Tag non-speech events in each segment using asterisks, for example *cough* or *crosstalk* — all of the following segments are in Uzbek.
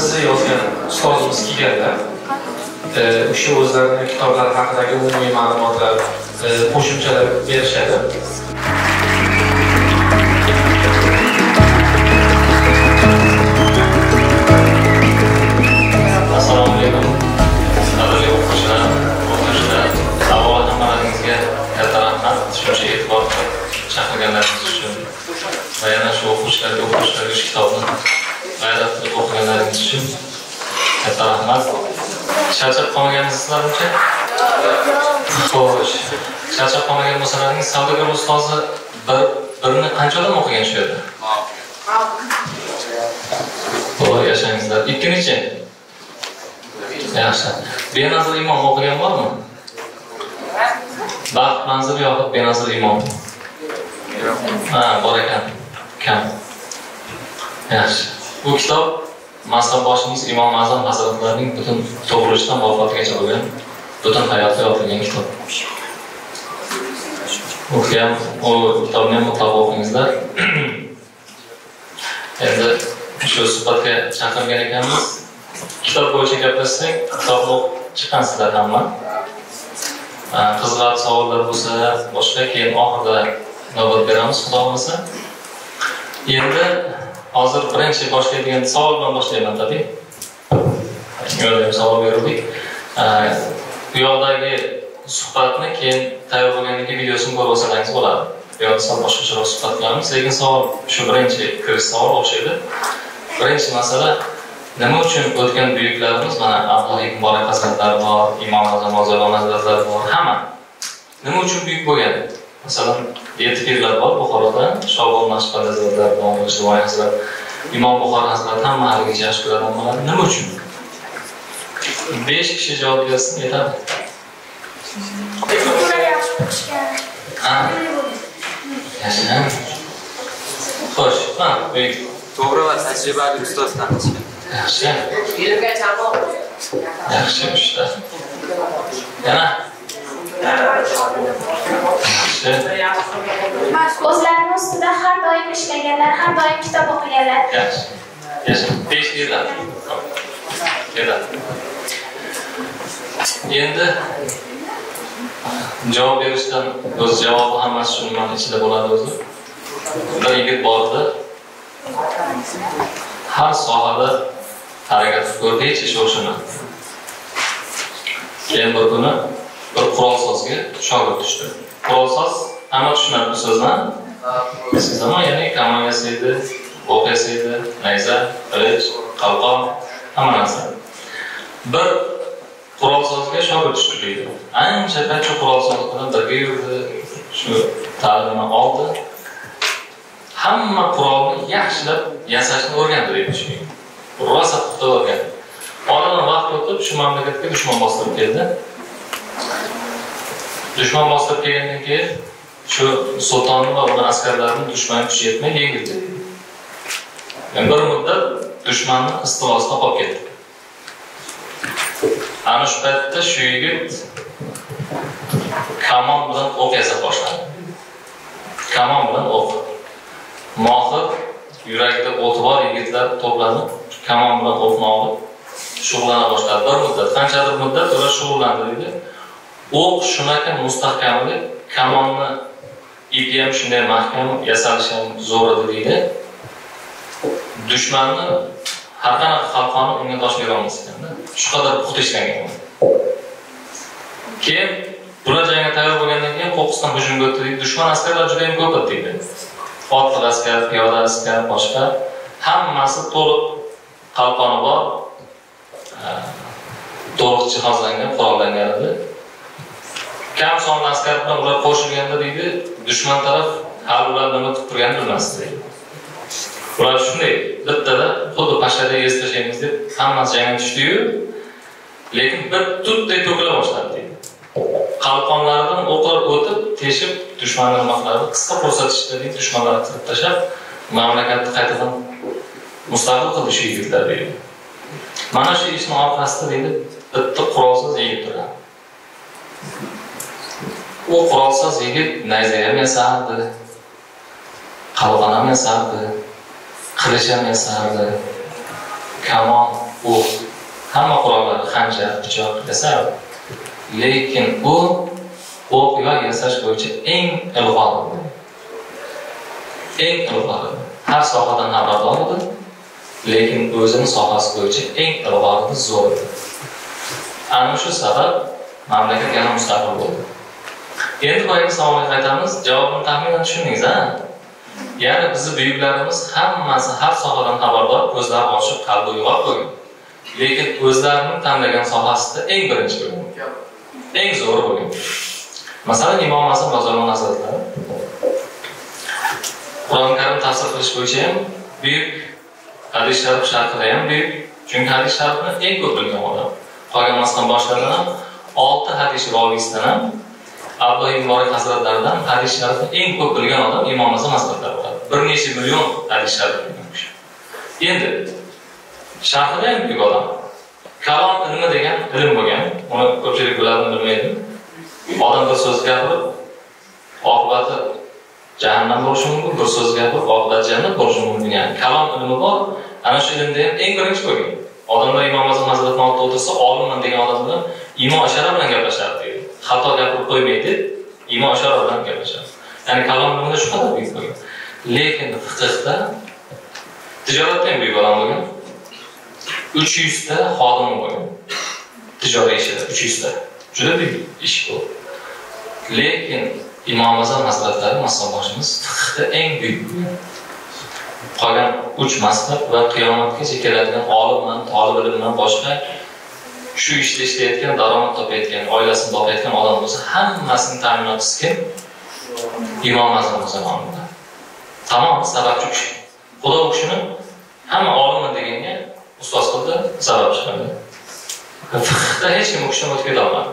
bizni yozgan ustozimiz kelganlar o'sha o'zlarini kitoblari haqidagi umumiy ma'lumotlar qo'shimchalar berishadi assalomu alaykum qadrli o'quvchilar o'qituvchilar avvalo hammalaringizga katta rahmat shuncha e'tibor chaqirganlaringiz uchun va yana shu o'quvchilarga o'quvchilarga shu kitobni g'ayrat qilib o'qiganlaringiz uchun katta rahmat charchab qolmagansizlar uncha xo'sh. Charchab qolmagan bo'lsalaringiz savdogar ustozi bir birini qancha odam o'qigan shu yerda? Xudo yashangizlar. Ikkinichi yaxshi. Benazir imom o'qigan bormi? Baxt manzil yoxud benazir imom. Ha bor ekan kam. Yaxshi. Bu kitob mazhabboshimiz imom azam hazratlarining butun tug'ilishdan vafotigacha bo'lgan butun hayoti yozilgan kitob. U u kitobni ham mutlaqo o'qingizlar. *clears throat* Endi shu suhbatga chaqirgan ekanmiz. Kitob bo'yicha gaplashsak kitobni o'qib chiqqansizlar hamma. Qiziqarli savollar bo'lsa boshqa keyin oxirida navbat beramiz xudo xohlasa. Endi hozir birinchi boshlaydigan savol bilan boshlayman tabiiy yo'ldagi savol beruvdik bu yoqdagi suhbatni keyin tayyor bo'lgandan keyin videosini ko'rib olsalaringiz bo'ladi. Bu yoqda sal boshqacharoq suhbat qilamiz lekin savol shu birinchi kirish savol o'xshaydi. Birinchi masala nima uchun o'tgan buyuklarimiz mana abdulloh ibn muborak hazratlari bor imom azam hazratlari bor hamma nima uchun buyuk bo'lgan? Masalan yetti pirlar bor buxoroda shobon mashhad hazratlar g'ishvoy hazrat imom buxoriy hazrat hamma haligacha yaxshi ko'radigan bo'ladi. Nima uchun? Besh kishi javob bersin ha? Yaxshi xo'sh ha to'g'ri va tajribali ustoz tanishgan yaxshi. Yaxshi uchta yana yaxshi. O'zlarini ustida har doim ishlaganlar har doim kitob o'qiganlar. Yaxshi. Yaxshi besh yildan endi javob berishdan o'zi javobi hammasi shu nimani ichida bo'ladi o'zi? Bir yigit bor edi har sohada harakat ko'rdi hech ish o'xshamadi keyin bir kuni bir qurolsozga shogird tushdi qurolsoz hamma tushunadi bu so'zni zaman ya'ni kamon yasaydi o'q yasaydi nayza qilich qalqon hamma narsa. Bir qurolsozga shogird tushdi ancha qancha qurolsoz bilan birga yurdi shu ta'limini oldi. Hamma qurolni yaxshilab yasashni o'rgandi deydi shu rosa puxta o'rgandi oradan vaqt o'tib shu mamlakatga dushman bostirib keldi. Dushman bostirib kelgandan keyin shu sultonni va uni askarlarini dushman kuchi yetmay yengildi yani bir muddat dushmanni istilosida qolib ketdi. Ana shu paytda shu yigit kamon bilan o'q yasa boshladi. Kamon bilan o'q. Mohir yuragida o'ti bor yigitlar to'planib kamon bilan o'qni olib shug'ullana boshladi. Bir muddat qanchadir muddat ular shug'ullandi deydi o'q shunaqa mustahkamli kamonni ipi ham shunday mahkam yasalishi ham zo'r edi deydi. Dushmanni har qanaqa qalqoni unga dosh berolmas ekanda shu qadar puxta ishlangan keyin bular jangga tayyor bo'lgandan keyin qo'qqisdan hujumga o'tdi deydi. Dushman askarlar juda yam ko'p edi deydi. Otliq askar piyoda askar boshqa. Hammasi to'liq qalqoni bor. To'liq jihozlangan qurollangan edi. Kam sonli askar bilan ular qo'shilganda deydi dushman taraf hali ular nima qilib turganini bilmasdi deydi. Ular shunday bittada xuddi pashada yez deb hammasi jangga tushdiyu lekin bir tutday to'kila boshladi deydi. Qalqonlaridan o'qlar o'tib teshib dushmanni nimalarni qisqa ko'rsatishda deydi dushmanlarni qirib tashlab mamlakatni qaytadan mustaqil qildi shu yigitlar deydi. Mana shu ishni orqasida deydi bitta qurolsiz yigit turadi u qurolsiz yigit nayza ham yasardi qalqon ham yasardi qilich ham yasardi kamon hamma qurollari xanjar pichoq yasar lekin u o'q yoy yasash bo'yicha eng ilg'ori eng ilg'ori har sohadan xabardor edi lekin o'zini sohasi bo'yicha eng ilg'ori zo'r. Edi ana shu sabab mamlakat yana mustaqil bo'ldi. Endi boyagi savolga qaytamiz. Javobini taxminan tushundingiz a ya'ni bizni buyuklarimiz hammasi har sohadan xabardor ko'zlari ochiq qalbi uyg'oq bo'lgan. Lekin o'zlarini tanlagan sohasida eng birinchi bo'lgan. Eng zo'ri bo'lgan. Masalan imom azam roziyallohu hazratlari. Qur'oni karim tafsir qilish bo'yicha ham buyuk hadis sharif sharhida ham buyuk. Chunki hadis sharifni eng ko'p bilgan odam qolgan masalan boshlaridan ham olti hadis roviysidan ham abdulla ibn muborak hazratlaridan hadis sharifni eng ko'p bilgan odam imom azam hazratlari bo'ladi. Bir necha million hadis sharif endi sharhida ham buyuk odam kalom ilmi degan ilm bo'lgan uni ko'pchilik biladimi bilmaydi. Odam bir so'z gapirib oqibati jahannam bo'lishi mumkin bir so'z gapirib oqibati jannat bo'lishi mumkin. Ya'ni kalom ilmi bor ana shu ilmda ham eng birinchi bo'lgan. Odamlar imom azam hazratini oldida o'tirsa olimman degan odam bilan imom ashara bilan gaplashadi xato gapirib qo'ymaydi imom ashara bilan ya'ni kalom ilmida shu qadar buyuk bo'lgan? Lekin fiqhda tijoratda ham buyuk odam bo'lgan. Uch yuzta xodimi bo'lgan. Tijoriy ishida uch yuzta juda buyuk ish bu. Lekin imom azam hazratlari masalboshimiz fiqhda eng buyuk qolgan uch mazhab va qiyomatgacha keladigan olimman tolib ilmdan boshqa shu ishda ishlayotgan daromad topayotgan oilasini boqayotgan odam bo'lsa hammasini ta'minotchisi kim? Imom azam zamonida. Tamom sababchi kishi. Xudo u kishini hamma olimman deganga ustoz qildi sababchi qildi. Fiqda hech kim u kishidan o'tib ketolmadi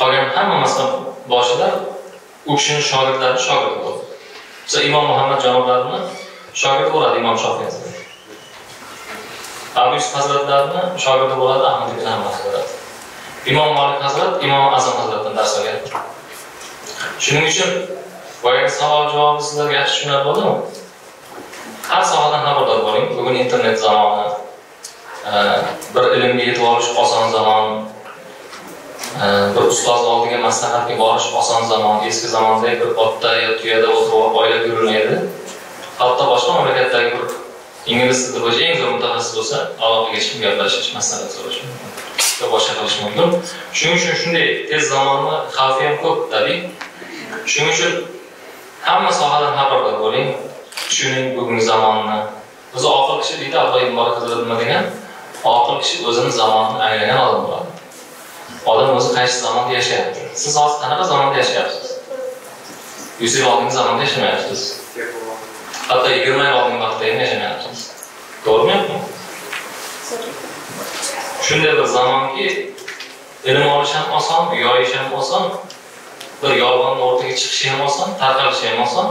qolgan hamma mazhab boshilar u kishini shogirdlari shogird bo'ldi. Imom muhammad janoblarini shogird bo'ladi imom shofiy. Abu yusuf hazratlarini shogirdi bo'ladi ahmad ibn hanbal hazrat imom molik hazrat imom azam hazratdan dars olgan. Shuning uchun boyagi savol javobni sizlarga yaxshi tushunarli bo'ldimi? Har sohadan xabardor bo'ling. Bugun internet zamoni e, bir ilmga yetib olish oson zamon e, bir ustoz oldiga maslahatga borish oson zamon eski zamondagi bir otda yo tuyada o'tirib oylab yurilmaydi. Hatto boshqa mamlakatdagi bir ingliz tilida bo'yicha eng zo'r mutaxassis bo'lsa aloqaga chiqib gaplashish maslahat so'rash mumkin boshqa qilish mumkin shuning uchun shunday tez zamonni xavfi ham ko'p tabiiy shuning uchun hamma sohadan xabardor bo'ling tushuning bugungi zamonni o'zi oqil kishi deydi abdulla muborak nima degan oqil kishi o'zini zamonini anglagan odam bo'ladi odam o'zi qaysi zamonda yashayapti siz hozir qanaqa zamonda yashayapsiz yuz yil oldingi zamonda yashamayapsiz hatto yigirma yil oldingi vaqtda ham yashamayapsiz to'g'rimi? Shunday bir zamonki ilm olish ham oson yoyish ham oson bir yolg'onni o'rtaga chiqishi ham oson tarqalishi ham oson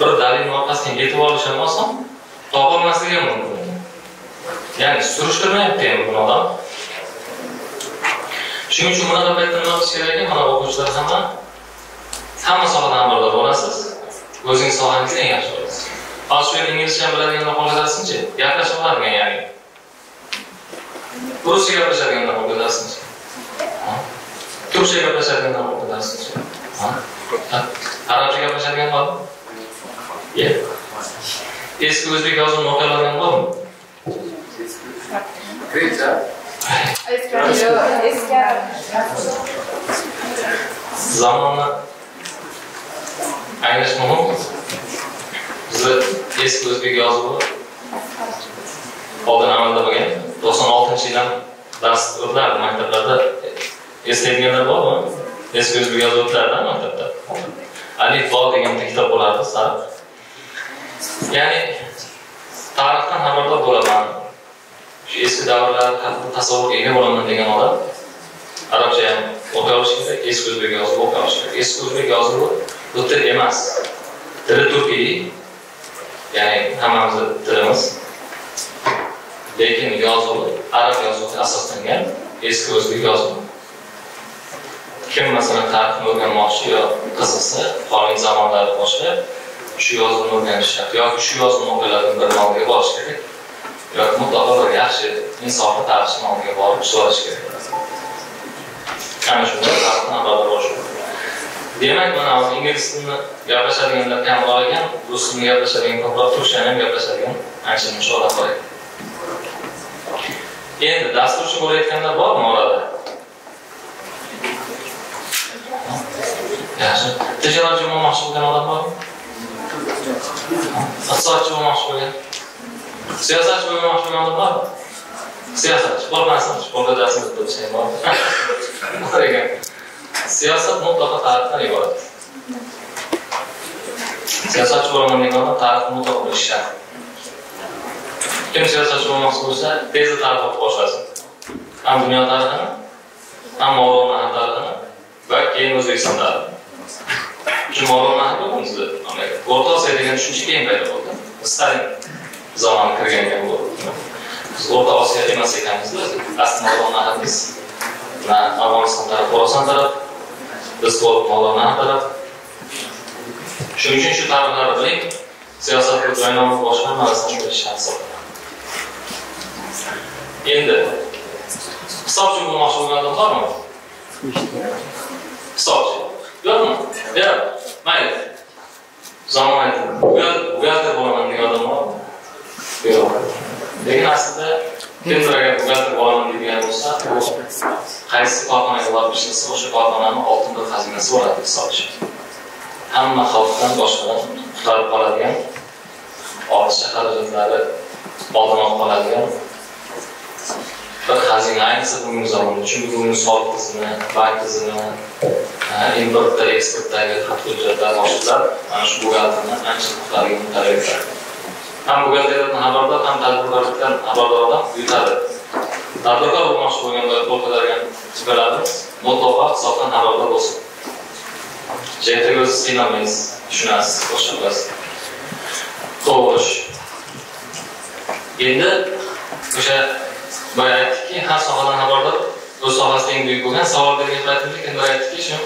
bir dalilni orqasidan yetib olish ham oson topolmasligi ham mumkin. Ya'ni surishtirmayapti ham buni odam. Shuning uchun bunaqa paytda nima qilish kerak ekan? Mana o'quvchilar hamma hamma sohadan xabardor bo'lasiz. O'zingiz sohangizni eng yaxshi bilasiz yerda inglizcha biladiganlar qo'l ko'tarsinchi gaplashib oladigan ya'ni. Ruscha gaplashadiganlar qo'l ko'tarsinchi turkcha gaplashadiganlar qo'l ko'tarsinchi arabcha gaplashadigan bormi? Eski o'zbek yozuvini o'qiy oladigan bormi? Grecia. zamonni anglash muhim bizni eski o'zbek yozuvi oldin amalda bo'lgan. To'qson oltinchi yildan dars o'tilardi maktablarda. Eslaydiganlar bormi eski o'zbek yozuvi o'tilardi maktabda. Alif degan bitta kitob bo'lardi sariq ya'ni tarixdan xabardor bo'laman. Shu eski davrlar haqida tasavvurga ega bo'laman degan odam arabcha ham o'qiy olishi kerak eski o'zbek yozuvi o'qiy olishi kerak. Eski o'zbek yozuvi bu til emas. Tili turkiy ya'ni hammamizni tilimiz. Lekin yozuvi arab yozuviga asoslangan eski o'zbek yozuvi. Kim masalan tarixni o'rganmoqchi yo qiziqsa qolgan zamonlar boshqa shu yozuvni o'rganish shart yoki shu yozuvni o'qiyotgan bir nomiga borish kerak yoki mutlaqo bir yaxshi insofli tarixchi nomiga borib so'rash kerak. Ana shunda tarixni avvalroq demak mana hozir ingliz tilini gaplashadiganlar kamroq ekan rus tilini gaplashadigan ko'proq turkchani ham gaplashadigan ancha muncha bor ekan endi dasturchi bo'layotganlar bormi orada? Yaxshi. Tijoratchi bo'lmoqchi bo'lgan odam bormi? Iqtisodchi bo'lmoqchi bo'lgan. Siyosatchi bo'lmoqchi bo'lgan odam bormi? Siyosatchi. Qo'rqmasin shkolda darsni o'tib bor ekan siyosat mutlaqo tarixdan iborat. Siyosatchi bo'laman degan odam tarixni mutlaqo bilishi shart kim siyosatchi bo'lmoqchi bo'lsa tezda tarix o'qib boshlasin. Ham dunyo tarixini ham movaroun nahar tarixini va keyin o'zbekiston tarixini. Shu movaroun nahar bo'lgan bizda mamlakat. O'rta osiyo degan tushuncha keyin paydo bo'ldi. Stalin zamoni kirgan ekan bu. Biz o'rta osiyo emas ekanmiz aslida movaroun naharimiz na afg'oniston taraf xorason taraf biz to'liq movaroun taraf shuning uchun shu tarixlarni biling siyosat ukrainani boshqa nimasini bilish hisoblanadi endi hisobchi bo'lmoqchi bo'lgan odam bormi hisobchi yo'qmi yo'q mayli zamon aytdi buxgalter bo'laman degan odam bormi yo'q. Lekin aslida kimdir agar buxgalter bo'laman degan bo'lsa u qaysi korxonaga borib ishlasa o'sha korxonani oltin bir xazinasi bo'ladi misol uchun hamma xalqdan boshqadan qutqarib qoladigan ortiqcha xarajatlari oldin qoladigan bir xazina. Ayniqsa bugungi zamonda chunki bugungi soliq tizimi bank tizimi importda eksportdagi xat hujjatlar boshqalar mana shu buxgalterni ancha miqdorga talab etadi ham bo'lganlardan xabardor ham tadbirkorlikdan xabardor odam yutadi tadbirkor bo'lmoqchi bo'lganlar qo'lqalarga chiqaramiz mutlaqo hisobdan xabardor bo'lsin. Ertaga o'zi qiynalmaysiz tushunasiz boshqa qilasiz xo'sh. Endi o'sha boya aytdikki har sohadan xabardor o'z sohasida eng buyuk bo'lgan savol bergan paytimda kimdir aytdiki shu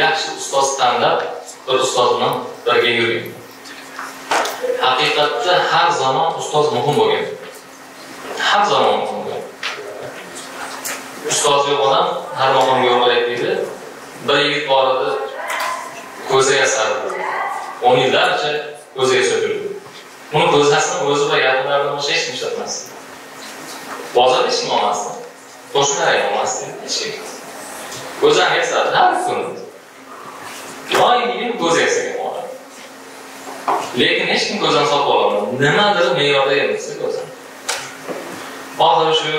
yaxshi ustoz tanlab bir ustoz bilan birga yuring haqiqatda har zamon ustoz muhim bo'lgan. Har zamon muhim bo'lgan. Ustoz yo'q odam har maqomga yo'rg'alaydi deydi. Bir yigit bor edi ko'zi yasardi o'n yillarcha ko'ziga so'kildi. Uni ko'zasini o'zi va yaqinlaridan boshqa hech kim ishlatmasdi bozorda hech kim olmasdi. Qo'shnilar ham olmasdi hech kim. Ko'zani yasardi har kuni. Doim ko'zi yasagan lekin hech kim ko'zani sotib ololmadi. Nimadir me'yorda emas ko'zani hozir shu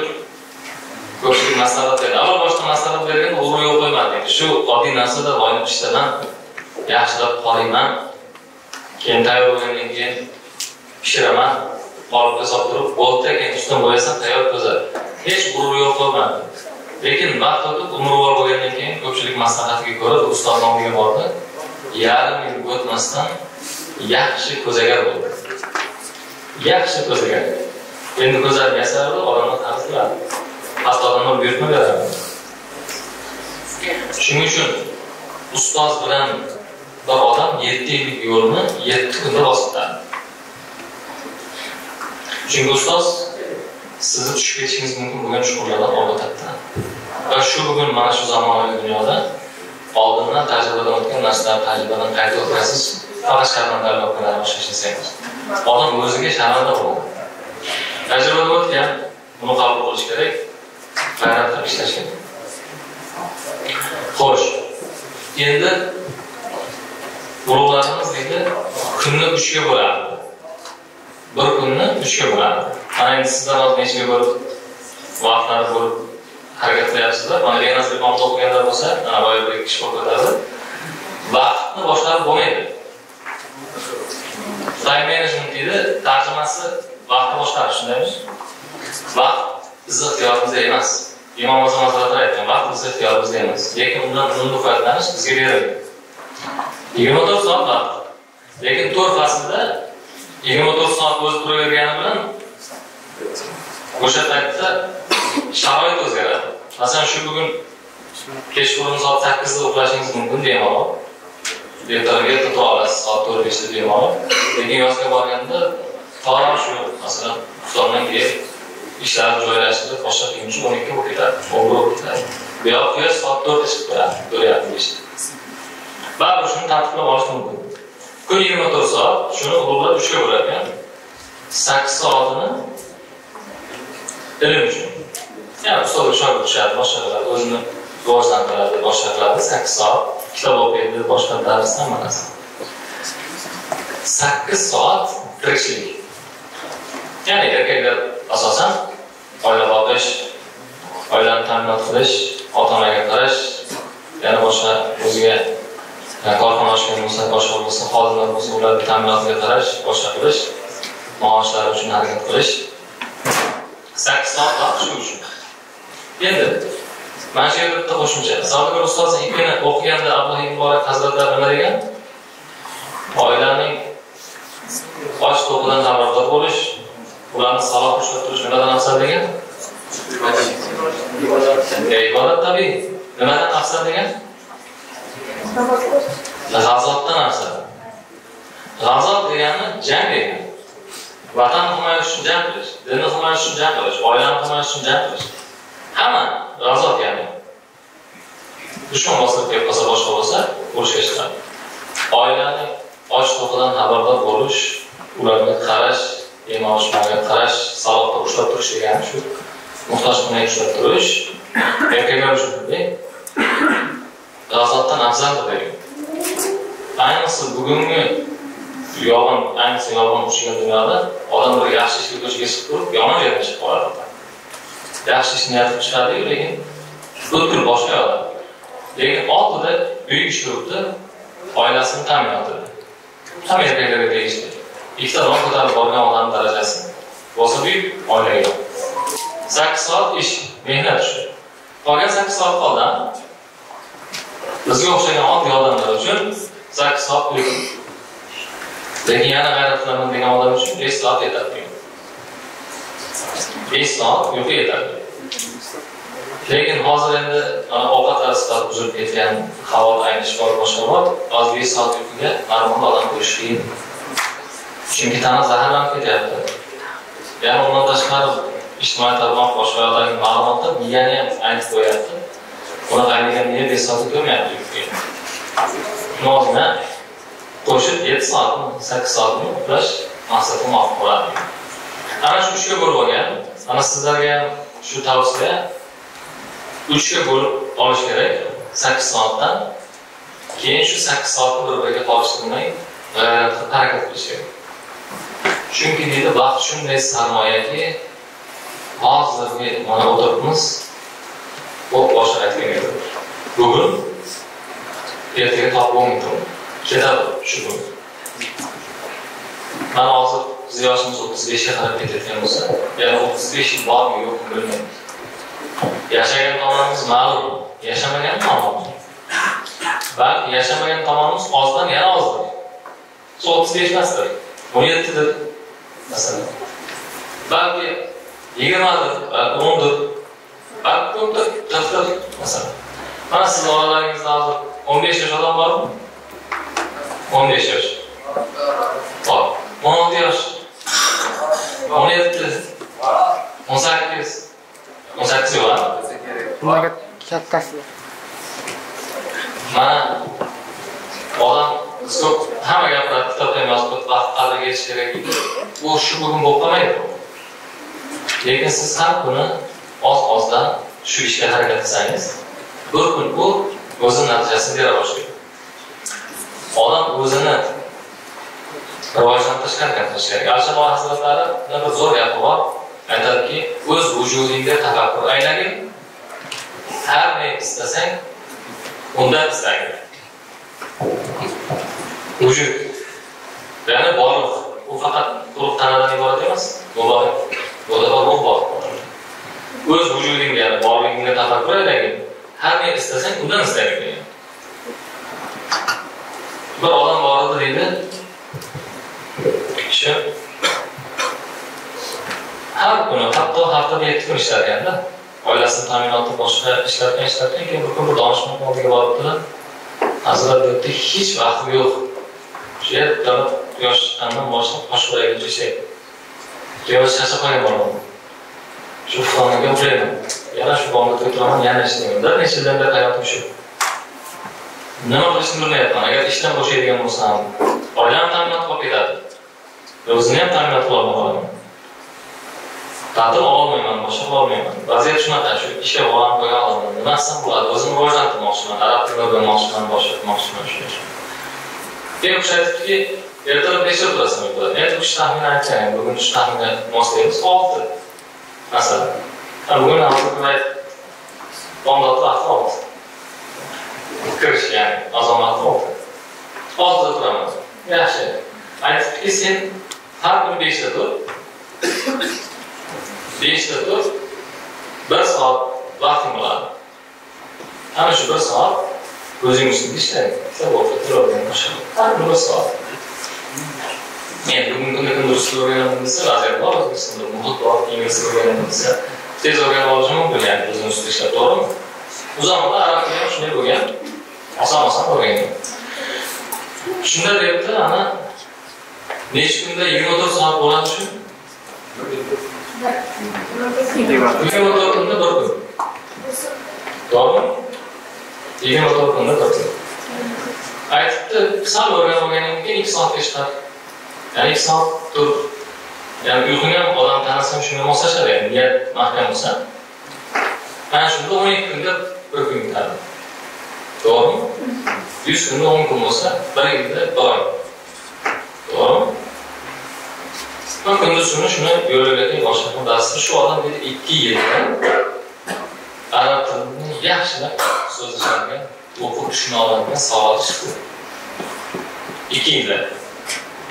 ko'pchilik maslahat berdi avval boshqa maslahat berganda o'g'ri yo'l qo'ymadi deydi. Shu oddiy narsada loyni pishtaman yaxshilab qoriyman. Keyin tayyor bo'lgandan keyin pishiraman. Qolipga solib turib bo'ldi keyin ustidan bo'yasam tayyor ko'za hech g'urur yo'q qo'ymadi lekin vaqt o'tib umrvor bo'lgandan keyin ko'pchilik maslahatiga ko'ra ustoz nomiga bordi. Yarim yil o'tmasdan yaxshi ko'zagar bo'ldi. Yaxshi ko'zagar. Endi ko'zani yasardi odamlar qarz qiladi. Hatto odamlar buyurtma beradi shuning uchun ustoz bilan bir odam yetti yillik yo'lni yetti kunda bosib chunki ustoz sizni tushib ketishingiz mumkin bo'lgan chuqurlardan o'rgatadi va shu bugun mana shu zamonaviy dunyoda oldindan tajribadan o'tgan narsalarni tajribadan qayta o'tkazish faqat sharmandalar o'qidan boshqa hech odam o'ziga sharmanda bo'ladi tajriba o'tgan buni qabul qilish kerak g'ayrat qilib ishlash kerak xo'sh endi urug'larimiz deydi kunni uchga bo'ladi bir kunni uchga bo'ladi mana endi sizlar hozir nechiga bo'lib vaqtlar bo'lib harakat qilyapsizlar mana benas imomda o'qiganlar bo'lsa mana boya bir kishi o'qitadi vaqtni boshqarib bo'lmaydi. Time management deydi tarjimasi vaqtni boshqarish shundaymi vaqt bizni ixtiyorimizda emas. Imom azam hazratlari aytgan vaqt bizni ixtiyorimizda emas. Lekin undan unumli foydalanish bizga berildi. Yigirma to'rt soat vaqt. Lekin to'rt faslda yigirma to'rt soat o'zi turavergani bilan o'sha paytda sharoit o'zgaradi. Masalan shu bugun kechqurun soat sakkizda uxlashingiz mumkin bemalol ertalabga tura olasiz soat to'rt beshda bemalol lekin yozga borganda to shu masalan xuftondan keyin ishlarni joylashtirib boshqa qiyin uchun o'n ikki bo'lib ketadi o'n bir bo'lib ketadi. Bu quyosh soat to'rtda chiqib turadi to'rt yarim beshda baribir shuni tartiblab olish mumkin. Kun yigirma to'rt soat shuni ulug'lab uchga bo'lar ekan sakkiz soatini ilm uchun. Ya'ni ustoz shogird tushadi boshqa qiladi o'zini rivojlantiradi boshqa qiladi sakkiz soat kitob o'qiydi boshqa dars hamma narsa sakkiz soat tirikchilik ya'ni erkaklar asosan oila boqish oilani ta'minot qilish ota onaga qarash yana boshqa o'ziga e, korxona ochgan bo'lsa boshqa bo'lsa xodimlar bo'lsa ularni ta'minotiga qarash boshqa qilish maoshlari uchun harakat qilish. Sakkiz soat vaqt shu uchun. Endi mana shu yerda bitta qo'shimcha savdogar ustoz ipini o'qiganda abdulla muborak hazratlari nima degan? Oilaning och to'qidan xabardor bo'lish ularni saloh ushlab turish nimadan afzal degan? Ibodat tabiiy. Nimadan afzal degan? G'azotdan afzal. G'azot degani jang degani vatan himoyasi uchun jang qilish dinni himoyasi uchun jang qilish oilani himoyasi uchun jang qilish. Hamma g'azot ya'ni dushman bostirib kelib qolsa boshqa bo'lsa urushga chiqadi oilani och to'qidan xabardor bo'lish ularga qarash yem olishmaga qarash saloqda ushlab turish degani shu. Muhtoj ushlab turish erkaklar uchun g'azotdan afzaldir degan ayniqsa bugungi yolg'on ayniqsa yolg'on ushlagan dunyoda odamlar yaxshi ishga ko'chaga chiqib turib yomon yerdan chiqib qoladi. Yaxshi ishni niyat qilib chiqadiyu lekin o'tkir boshqa odam lekin oldida uy ish turibdi oilasini ta'minoti ham erkaklarga tegishli. Ikkita ron ko'tarib borgan odamni darajasi bo'lsa buyuk oilaga sakkiz soat ish mehnat shu qolgan sakkiz soat qoldi bizga o'xshagan oddiy odamlar uchun sakkiz soat uyqu. Lekin yana g'ayrat qilaman degan odam uchun besh soat yetadi besh soat uyqu yetadi lekin hozir endi ovqat sifati buzilib ketgan havo aynish bor boshqa bor hozir besh soat uyquga normal odam qo'yish qiyin chunki tana zaharlanib ketyapti. Yana undan tashqari ijtimoiy tarmoq boshqa yoqdagi ma'lumotlar miyani ham aytib qo'yapti. Unaqa aynigan miya besh soatga ko'rmayapti uyquga. Shuni qo'shib yetti soatmi sakkiz soatmi uxlash maqsadga muvofiq bo'ladi ana shu uchga bo'lib olgan. Ana sizlarga ham shu tavsiya uchga bo'lib olish kerak. Sakkiz soatdan keyin shu sakkiz soatni bir biriga qolishtirmay g'ayrat qilib harakat qilish kerak. Chunki deydi vaqt shunday sarmoyaki hozirgi mana o'tiribmiz bu boshqa aytgan edi bugun ertaga topib bo'lmaydi ketadi shu kun mana hozir biz yaşımız 35'e kadar bekletken olsa, yani 35 var mı yok mu bilmiyorum. Yaşayan tamamımız malum, yaşamayan tamamımız. Ben yaşamayan tamamımız azdan yana azdır. Su 35 nasıldır? 17'dir. Mesela. Belki 20'dır, belki 10'dur. Belki 10'dur, 40'dır. Mesela. Ben sizin oralarınızda hazır 15 yaş adam var mı? 15 yaş. Var. 16 yaş. 17 18 18 va bunaqa kattasi mana odam ko'p hamma gaplarni kitobda ham yozib qo'yib ah, vaqt ah, qadriga yetish kerak. Bu shu bugun bo'lib qolmaydi. Lekin siz har kuni oz ozdan shu ishga harakat qilsangiz bir kun u o'zini natijasini bera boshlaydi odam o'zini rivojlantirishga harakat qilish kerak bir zo'r gapi bor. Aytadiki o'z vujudingga tafakkur aylagin. Har ne istasang undan istagin. Vujud. Ya'ni borliq u faqat quruq tanadan iborat emas ruh bor. O'z vujudingga borligingga tafakkur aylagin. Har ne istasang undan istagin. Degan bir odam bor edi deydi kishi har kuni hatto haftada yetti kun ishlarganda oilasini ta'minoti boshqa ishlarkan ishlarkan keyin bir kun bir donishmand oldiga boribdilar hazrat debdi hech vaqtim yo'q. Shu yerda quyosh chiqqandan boshlab qosh qo'yaguncha ishlaydi quyosh charchab qolgan bo'laman shu foniga uxlayman yana shu bomdodga o'tiraman yana ishlayman. Bir necha yildan beri hayotim shu. Nima qilishni bilmayapman. Agar ishdan bo'shaydigan bo'lsam oilam ta'minot qolib ketadi. O'zini ham ta'minot qilolmay qolaman ta'til ololmayman boshqa qilolmayman vaziyat shunaqa shu ishga bog'lanib qolgan odamlar nima qilsam bo'ladi? O'zimni rivojlantirmoqchiman arab tilini o'rganmoqchiman boshqa qilmoqchiman shu keyin u kishi aytibdiki ertalab nechta turasan uyquda men uch taxmin aytgan bugun uch taxminga moslaymiz olti masalan. Bugun bomdod vaqti olti kirish ya'ni azon vaqti olti oltida turaman yaxshi. Aytibdiki sen har kuni beshta tur. Beshta tur. Bir soat vaqting bo'ladi. Ana shu bir soat o'zingiz ustida ishlang. Kitob turadigan har kuni bir soat. Men bugungi kunda kunduz tilni o'rganaman desa vaziyat bor o'zbekistonda muhit bor ingliz tili o'rganaman desa tez o'rganib olishi mumkin ya'ni o'zini ustida ishlab to'g'rimi? U zamonda arab tili ham shunday bo'lgan oson oson o'rgangan shunda deyapti ana necha kunda yigirma to'rt soat bo'ladi shu. Yigirma to'rt kunda bir kun. To'g'rimi yigirma to'rt kunda bir kun. Aytibdi sal o'rganib olgandan keyin ikki soatga chiqadi. Ya'ni ikki soat tur. Ya'ni uyquni ham odam tanasi ham shunga moslashadi ya'ni niyat mahkam bo'lsa. Ana shunda o'n ikki kunda bir kun bitadi to'g'rimi? Yuz kunda o'n kun bo'lsa bir yilda bir oy to'g'rimi man kunduz kuni shuni yo'laga boshqa darsda shu odam dedi ikki yilda arab tilini yaxshilab so'zlashadigan o'qib tushuna oladigan savol chiqdi ikki yilda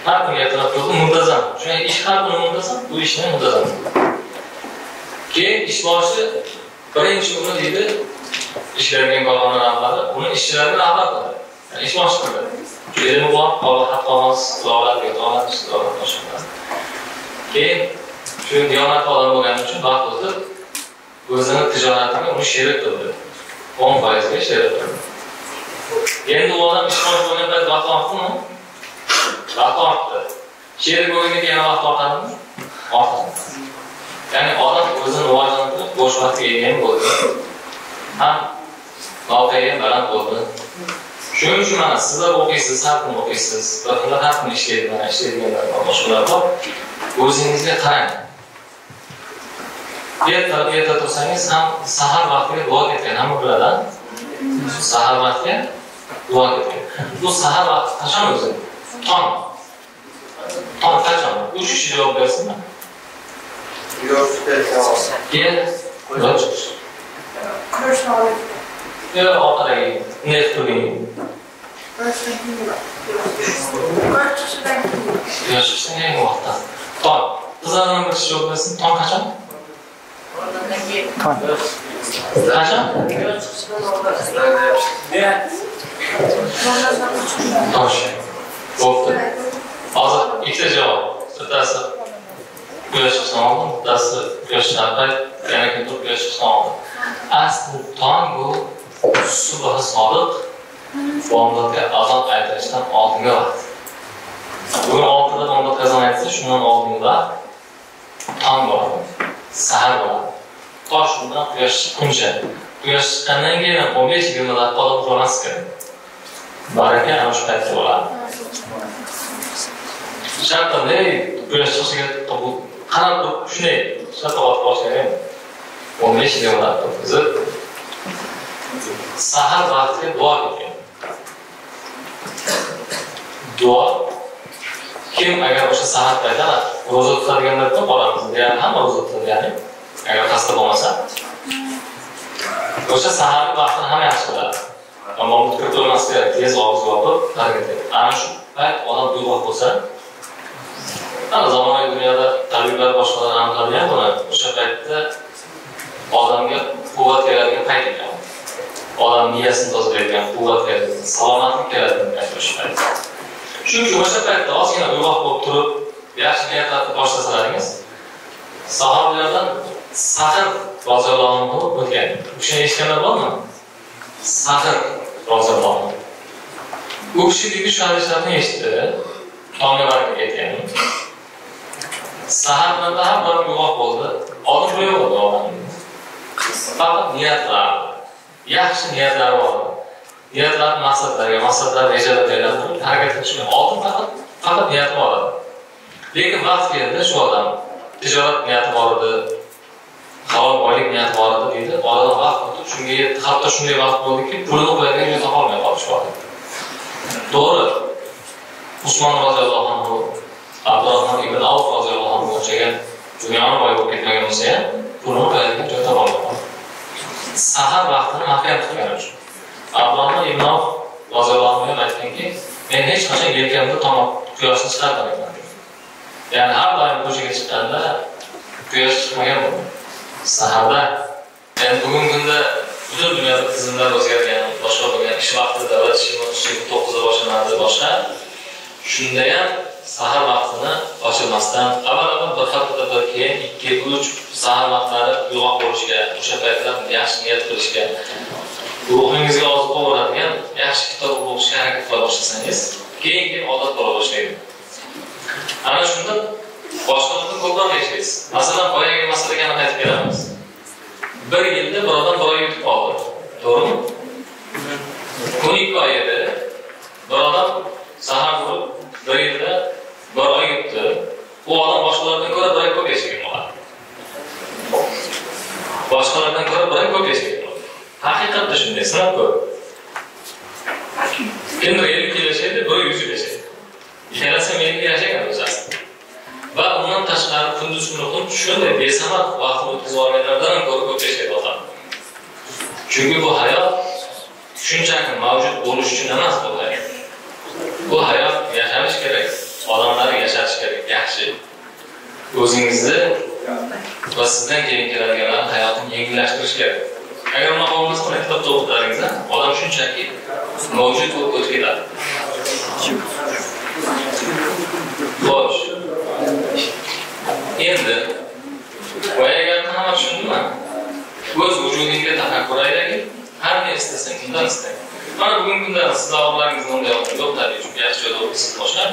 har kuni ertalab turdi muntazam. Shu ish har kuni muntazam. Bu ishni muntazam? Keyin ish boshi birinchi kuni deydi ishlaydigan korxona rahbari uni ishchilarini rag'bat qildi yani ish boshi qildi shu ilmi bor xat qog'oz qiloladi yotoladi ishlayoladi boshqa keyin shu diyonatli odam bo'lgani uchun vaqt o'tib o'zini tijoratiga uni sherik qildi. O'n foizga sherik qildi. Endi u odam ishbosh bo'lgan payt vaqt ortdimi vaqt ortdi. Sherik bo'lgandan keyin vaqt ortadimi? Ortadi. Ya'ni odam o'zini rivojlantirib bo'sh vaqtga ega ham bo'ldi. Ham mavqei ham baland bo'ldi. Shuning uchun mana sizlar o'qiysiz har kuni o'qiysiz bir xillar har kuni ishlaydilar ishlaydiganlar bor boshqalar bor o'zingizga qarang ertalab erta tursangiz ham sahar vaqtiga duo ketgan hamma biladi sahar vaqtiga duo ketgan bu sahar vaqti qachon o'zi tong tong qachon uch kishi javob bersinmi keyin yo orqadagi neft turing quyosh chiqsa yangi vaqtda tong qizlardan bir kishi javob bersin tong qachon qachon tosh bo'pti hozir ikkita javob bittasi quyosh chiqishdan oldin bittasi quyosh chiqqan payt yana kim turib quyosh chiqishdan oldin asli tong bu subhi sodiq bomdodga azon aytirishdan oldingi vaqt bugun oltida bomdodga azon aytsa shundan oldingi vaqt tong bo'ladi sahar bo'ladi tosh undan quyosh chiqquncha quyosh chiqqandan keyin o'n besh yigirma daqiqa odam uxlamaslik kerak baraka ana shu paytda bo'ladi. Shartda quyosh chiqishiga qarab turib shunday. Shartovat boshlagan o'n besh yigirma daqiqa. O'tkazib sahar vaqtiga duo ketgan duo. Kim agar o'sha sahar paytida ro'za tutadiganlar ko'p oramizda deyarli hamma ro'za tutadi ya'ni agar xasta bo'lmasa. O'sha saharni vaqtini hamma yaxshi biladi. Ammo kirib turmaslik kerak tez og'iz yopib harakat qiladi ana shu payt odam uyg'oq bo'lsa ana zamonaviy dunyoda tabiblar boshqalar aniqlagan buni o'sha paytda odamga quvvat keladigan payt ekan. Odam miyasini tozalaydigan quvvat beradi salomatlik keladigan payt o'sha payt o'sha paytda ozgina uyg'oq bo'lib turib yaxshi niyat boshlasalaringiz boshlasangiz sahobalardan sahr roziyallohu anhu o'tgan. U kishini eshitganlar bormi sahr roziyallohu anhu u kishi deydi shu hadislarni eshitdi tongga baraka aytgan sahar bilan ham bir uyg'oq bo'ldi oldin bu yo'q edi odamni faqat niyatlar. Yaxshi niyatlar bor. Niyatlar maqsadlarga maqsadlar rejalarga aylantirib harakat qilishgan oldin faqat faqat niyat bor edi. Lekin vaqt keldi shu odam tijorat niyati bor edi halol boylik niyati bor edi deydi. Oradan vaqt o'tib shunga yetdi hatto shunday vaqt bo'ldiki pulini qo'yadigan joy topolmay qoldi shu odam to'g'ri. Usmon roziyallohu anhu abdurahmon ibn avf roziyallohu anhu o'xshagan dunyoni boy bo'lib ketmagan bo'lsa ham pulini qo'yadigan joy topolmay qoldi sahar vaqtini mahkam tutgani uchun. Abdurahmon ibn roziyallohu anhu aytganki men hech qachon yelkamda tomoq quyoshni chiqarmaganman ya'ni har doim ko'chaga chiqqanda quyosh chiqmagan bo'ldi saharda endi bugungi kunda butun dunyoda tizimlar o'zgargan boshqa bo'lgan ish vaqti davlat ishi to'qqizda boshlanadi boshqa shunda ham sahar vaqtini ochilmasdan avvalambor bir haftada bir keyin ikki uch sahar vaqtlari uyg'oq bo'lishga o'sha paytlar yaxshi niyat qilishga ruhingizga oziq bo'ladigan yaxshi kitob o'qishga harakat qila boshlasangiz keyin keyin odat bo'la boshlaydi. Ana shunda boshqalardan ko'proq yashaysiz. Masalan boyagi masalaga yana qaytib kelamiz. Bir yilda bir odam bir oy yutib qoldi to'g'rimi? O'n ikki oy edi bir odam sahar bo'lib bir yilda bir oy yutdi u odam boshqalardan ko'ra bir oy ko'p yashagan bo'ladi. Boshqalardan ko'ra bir oy ko'p yashagan bo'ladi. Haqiqatda shunday sinab ko'r. Kimdir ellik yil yashaydi biri yuz yil yashaydi. Ikkalasi ham ellik yashagan o'zi aslida va undan tashqari kunduz kuni xuddi shunday besamar vaqtni o'tkazib olganlardan ham ko'ra ko'p yashaydi odam chunki bu hayot shunchaki mavjud bo'lish uchun emas bu hayot. Bu hayot yashash kerak odamlar yashash kerak yaxshi. O'zingizni va sizdan keyin keladiganlar hayotini yengillashtirish kerak. Agar unaqa bo'lmasa mana kitobda o'qitlaringiz odam shunchaki mavjud bo'lib o'tib ketadi xo'sh. Endi boyagi gapni hamma tushundimi? O'z vujudingga tafakkur aylagin. Ne istasang undan istang mana bugungi kunda sizni og'irlaringizni unday yo'q tabiiy chunki yaxshi joyda o'qiysiz boshqa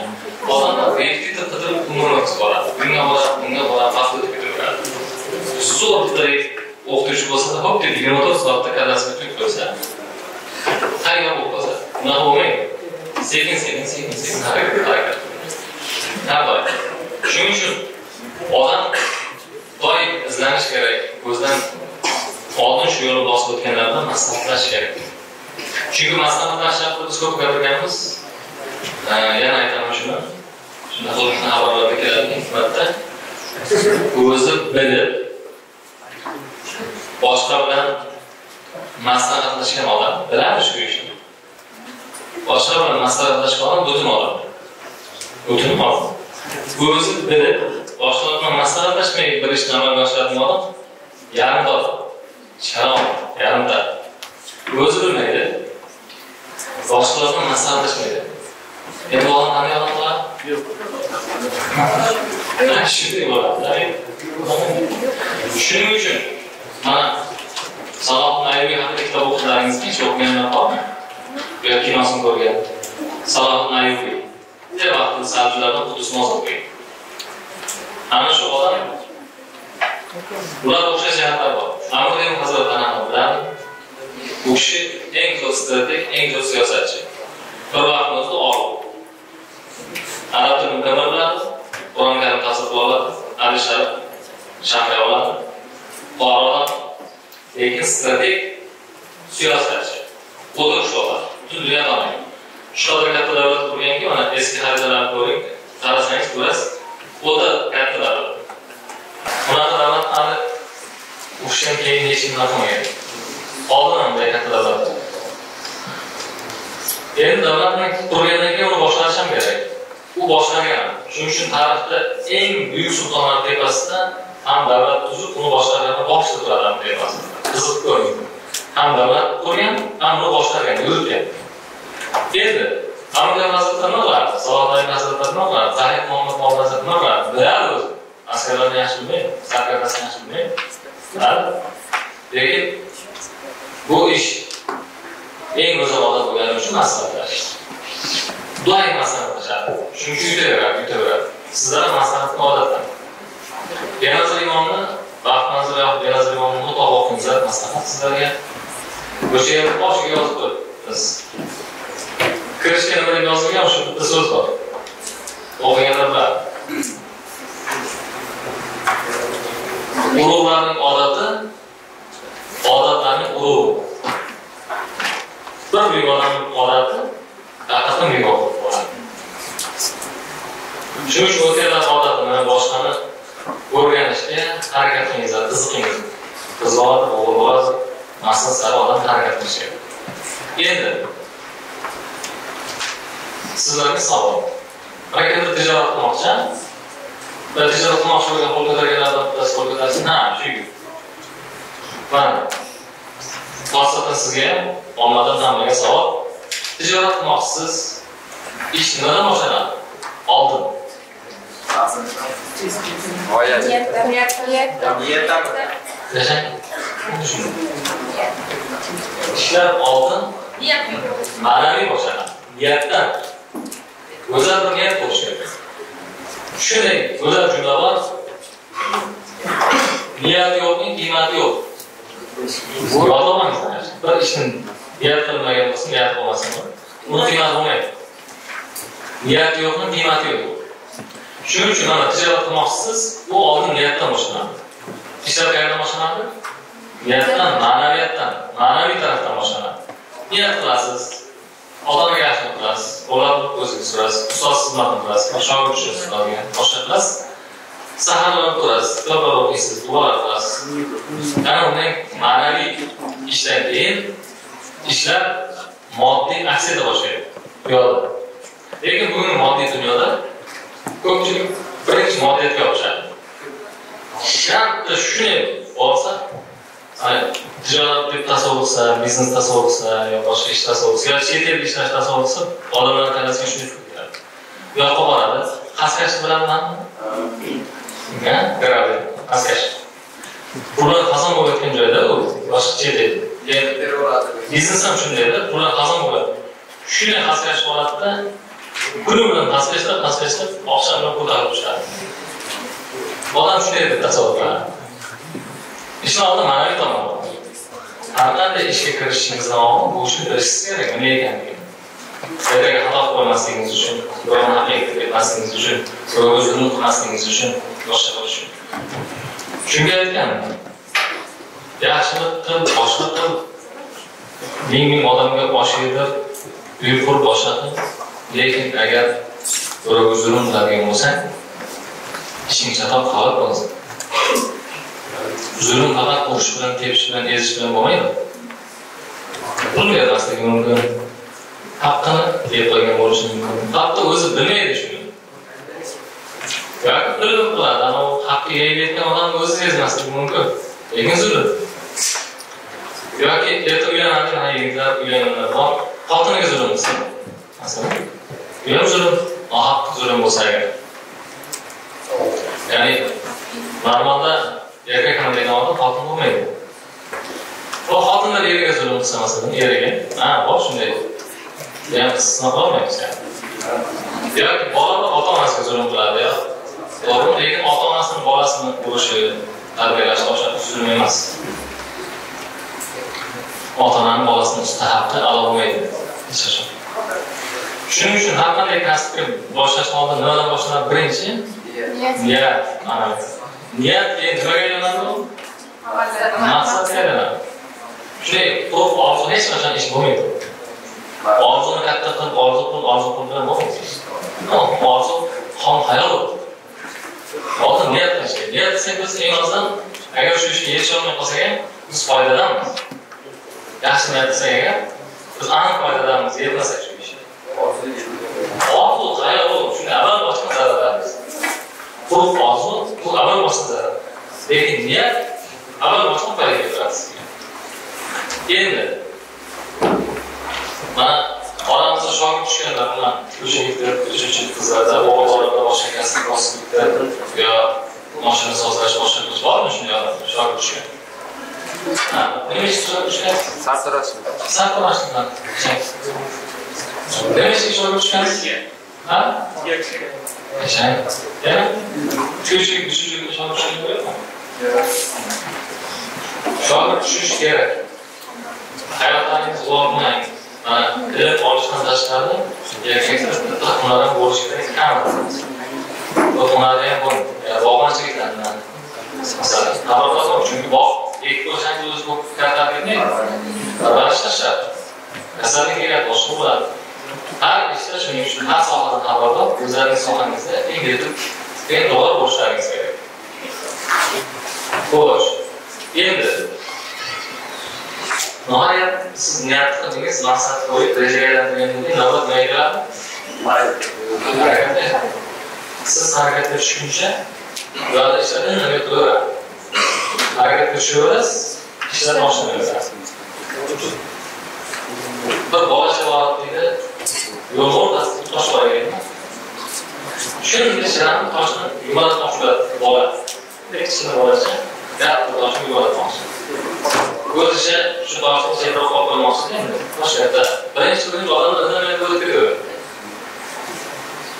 odamlar repetitor qidirib umrini o'tkazib boradi bunga boradi bunga boradi vaqt o'tib ketaveradi zo'r bitta o'qituvchi bo'lsa hop deb yigirma to'rt soatda kallasiga tut qo'ysa tayyor bo'lib qolsa unaqa bo'lmaydi. Sekin sekin sekin sekin harakat harakat shuning uchun odam doim izlanish kerak o'zidan oldin shu yo'lni bosib o'tganlardan maslahatlash kerak. Chunki maslahatlash haqida biz ko'p gapirganmiz. Yana aytaman shuni. Shunaqa xuddi xabarlarda keladi hikmatda. O'zi bilib boshqa bilan maslahatlashgan odam biladi shu ishni. Boshqa bilan maslahatlashgan odam butun odam. Butun odam. O'zi bilib boshqalar bilan maslahatlashmay bir ishni amalga oshiradigan odam yarim odam shalom yarimta. O'zi bilmaydi. Boshqalar bilan maslahatlashmaydi endi odam qanday odam bo'ladi shunday bo'ladi shuning uchun mana salohin aybiy haqida kitob o'qilaringizmi hech o'qiganlar bormi? Yo kinosini ko'rgan. Salohin aybiy bir vaqtida saljulardan qudusni ozod qilgan ana shu odam bular o'xshash jihatlar bor. Amir ibn hazrat anani biladi u kishi eng zo'r strateg eng zo'r siyosatchi. Bir vaqtni o'zida olim arab tilini mukammal biladi qur'oni karim tafsir qila oladi hadis sharif oladi qori odam lekin strateg siyosatchi. Qo'dir shu odam butun dunyo tanigan shu qadar katta davlat qurganki mana eski xaritalarni ko'ring. Qarasangiz ko'rasiz. O'ta katta davlat bunaqa davlat urushdan keyin hech kim qilmagan oldin ham bunday katta davlat endi davlatni qurgandan keyin uni boshlash ham kerak u boshlagan shuning uchun tarixda eng buyuk sultonlar tepasida ham davlat tuzib uni boshlaganni boshida turadi tepasida qiziq ko'ring ham davlat qurgan ham uni boshlagan yuritgan endi Amir Hazretlar nima qilardi? Salohat Hazretlar nima qilardi? Zahid Muhammad Muhammad Hazretlar nima qilardi? Biladi o'zi. Askarlarni yaxshi bilmaydi, sarkarasini yaxshi bilmaydi. Lekin bu ish eng go'zal bo'lgani uchun maslahatlash. doim maslahat qilishadi shunga yutaveradi yutaveradi sizlar maslahatni odatdan. Benazir imomni baxtmanzur yoki benazir imomni mutlaqo o'qingizlar maslahat sizlarga. O'sha yerni boshiga yozib qo'y biz. Kirishga nima deb yozilgan o'sha bitta so'z bor. O'qiganlar biladi ulug'larning odati odatlarning ulug' bir buyuk odati haqiqatdan buyuk odam bo'ladi shuning uchun o'zgalarni odatini boshqani o'rganishga harakat qilingizlar qiziqingiz. Qiz bolasi o'g'il bolasi maqsad sari odam harakat qilishi kerak. Endi sizlarga savol. Mana kimdir tijorat qilmoqchi va tijorat qilmoqchi bo'lgan qo'l ko'targanlardan bittasi qo'l ko'tarsin ha shu mana xosatan sizga ham ommadan hammaga savol tijorat qilmoqchisiz ish nimadan boshlanadi oldin yashang ishlar oldin ma'naviy boshlanadi niyatdan go'zal bir niyat bo'lishi kerak shunday go'zal jumla bor. Niyati yo'qning qiymati yo'q. Yodlamangizlar bir ishni niyat qilmagan bo'lsa niyat bo'lmasa uni qiymati bo'lmaydi. Niyati yo'qning qiymati yo'q. Shuning uchun mana tijorat qilmoqchisiz. Bu oldin niyatdan boshlanadi. Ishlar qayerdan boshlanadi? Niyatdan ma'naviyatdan ma'naviy tarafdan boshlanadi. Niyat qilasiz. Odamga yaxshilik qilasiz bo'ladi o'zingiz ko'rasiz ustoz xizmatini qilasiz shogird uchun ustozga boshqa qilasiz saharlab ko'rasiz kitoblar o'qiysiz duolar qilasiz. Ana undan ma'naviy ishdan keyin ishlar moddiy aks eta boshlaydi. Piyoda lekin bugungi moddiy dunyoda ko'pchilik birinchi moddiyatga yopishadi shartta shunday bo'lsa tijorat deb tasavvur qilsa biznes tasavvur qilsa yo boshqa ish tasavvur qilsa yo chet elda ishlash tasavvur qilsa odamlar tanasiga shunday fikr keladi bu yoqqa boradi xaskash bilamanmi kiradi xaskash pullar qazon bo'layotgan joyda u boshqa chet el biznes ham shundayda pullar qazon bo'ladi. Shunday xaskash holatda kuni bilan xaskashlab oqshom bilan ko'tarib tushadi. Odam shunday deb tasavvur qiladi ishni oldin ma'naviy tomoni bor har qanday ishga kirishingizdan oldin bu ishni bilishingiz kerak nima ekanligini ertaga xato qilib uchun birovni haqqiga kirib ketmasligingiz uchun birovga zulm qilmasligingiz uchun boshqa bo'lish uchun shunga aytganman yaxshilik qil boshqa qil ming ming odamga osh yedir uy qur boshqa qil lekin agar birovga zulm qiladigan bo'lsang ishing chatoq holat zulm faqat urush bilan tepish bilan ezish bilan bo'lmaydi. Pul bermasligi mumkin. Haqqini deb qo'ygan bo'lishi mumkin. Hatto o'zi bilmaydi shuni. Yoki bilib qiladi anavi haqqa yeyayotgan odamni o'zi sezmasligi mumkin. Lekin zulm. Yoki erta uylanadigan yigitlar uylanganlar bor xotiniga zulm qilsa masalan bu ham zulm nohaq zulm bo'lsa agar. Ya'ni normalda erkak deydi odam xotin bo'lmaydi. Bu xotinlar eriga zulm qilsa masalan eriga? Ha bor shunday. Ham istisno qilolmaymiz yoki bola ota onasiga zulm qiladi yo. To'g'rimi lekin ota onasini bolasini urishi tarbiyalash boshqa zulm emas. Ota onani bolasini usti haqqi ado bo'lmaydi. Hech qachon. Shuning uchun har qanday kasbga boshlashni oldin nimadan boshlanadi birinchi? Niyat. Ana niyat keyin nimaga aylanadi maqsadga aylanadi shunday turib orzu hech qachon ish bo'lmaydi orzuni katta qilib orzu qil orzu qil bilan bo'lmaydi orzu xom hayol hozir niyat qilish kerak niyat qilsak biz eng ozdan agar shu ishga erisholmay qolsak ham biz foydadanmiz yaxshi niyat qilsak agar biz aniq foydadanmiz yetmasak shu ishga orzu hayol shuni amal boshqa zararlarimiz quruq orzu bu amal zarar lekin niyat amal foyda keltiradi sizga endi mana oramizda shogird tushganlar bilan o'sha yigitlar uchinchi qizlarda o'g'il bolalarda boshqa kasb kosiblikda yo moshina sozlash boshqa qilish bormi shunday odamlar shogird tushgan? Ha nima ish shogird tushgan? Sartaroshlik. sartaroshlikdan nima ishga ishga tushgansiz ha yashang yana ko'chlik tushishga ishga tushishga kerakmi shogird tushishi kerak hayotingiz zo'rmang mana ilm olishdan tashqari erkaklar bitta hunari ham bo'lishi kerak kamida bu hunari ham bor bog'bonchilikdan masalan chunki bog' ekib qo'ysangiz o'zi bu katta bermaydi parvarishlashadi kasallik keladi boshqa bo'ladi har ishda shuning uchun har sohadan xabardor o'zlaringiz sohangizda eng yetuk eng to'g'ri bo'lishlaringiz kerak. Xo'sh endi nihoyat siz niyat qildingiz maqsad qo'yib rejaga aylantirgandan keyin navbat nimaga keladi harakatga siz harakatga tushguncha ularda ishlar indamay turaveradi harakatga tushaverasiz ishlar boshlanaveradi bir bola chaqa deydi yo'l o'rtasida tosh bor ekan shuni ichidan toshni yumalatmoqchi bo'ladi bola kichkina bolacha katta toshni yumalatmoqchi o'zicha shu toshni chekroq olib qo'ymoqchi endi tosh katta birinchi kuni odam indamay bo'lib kiraveradi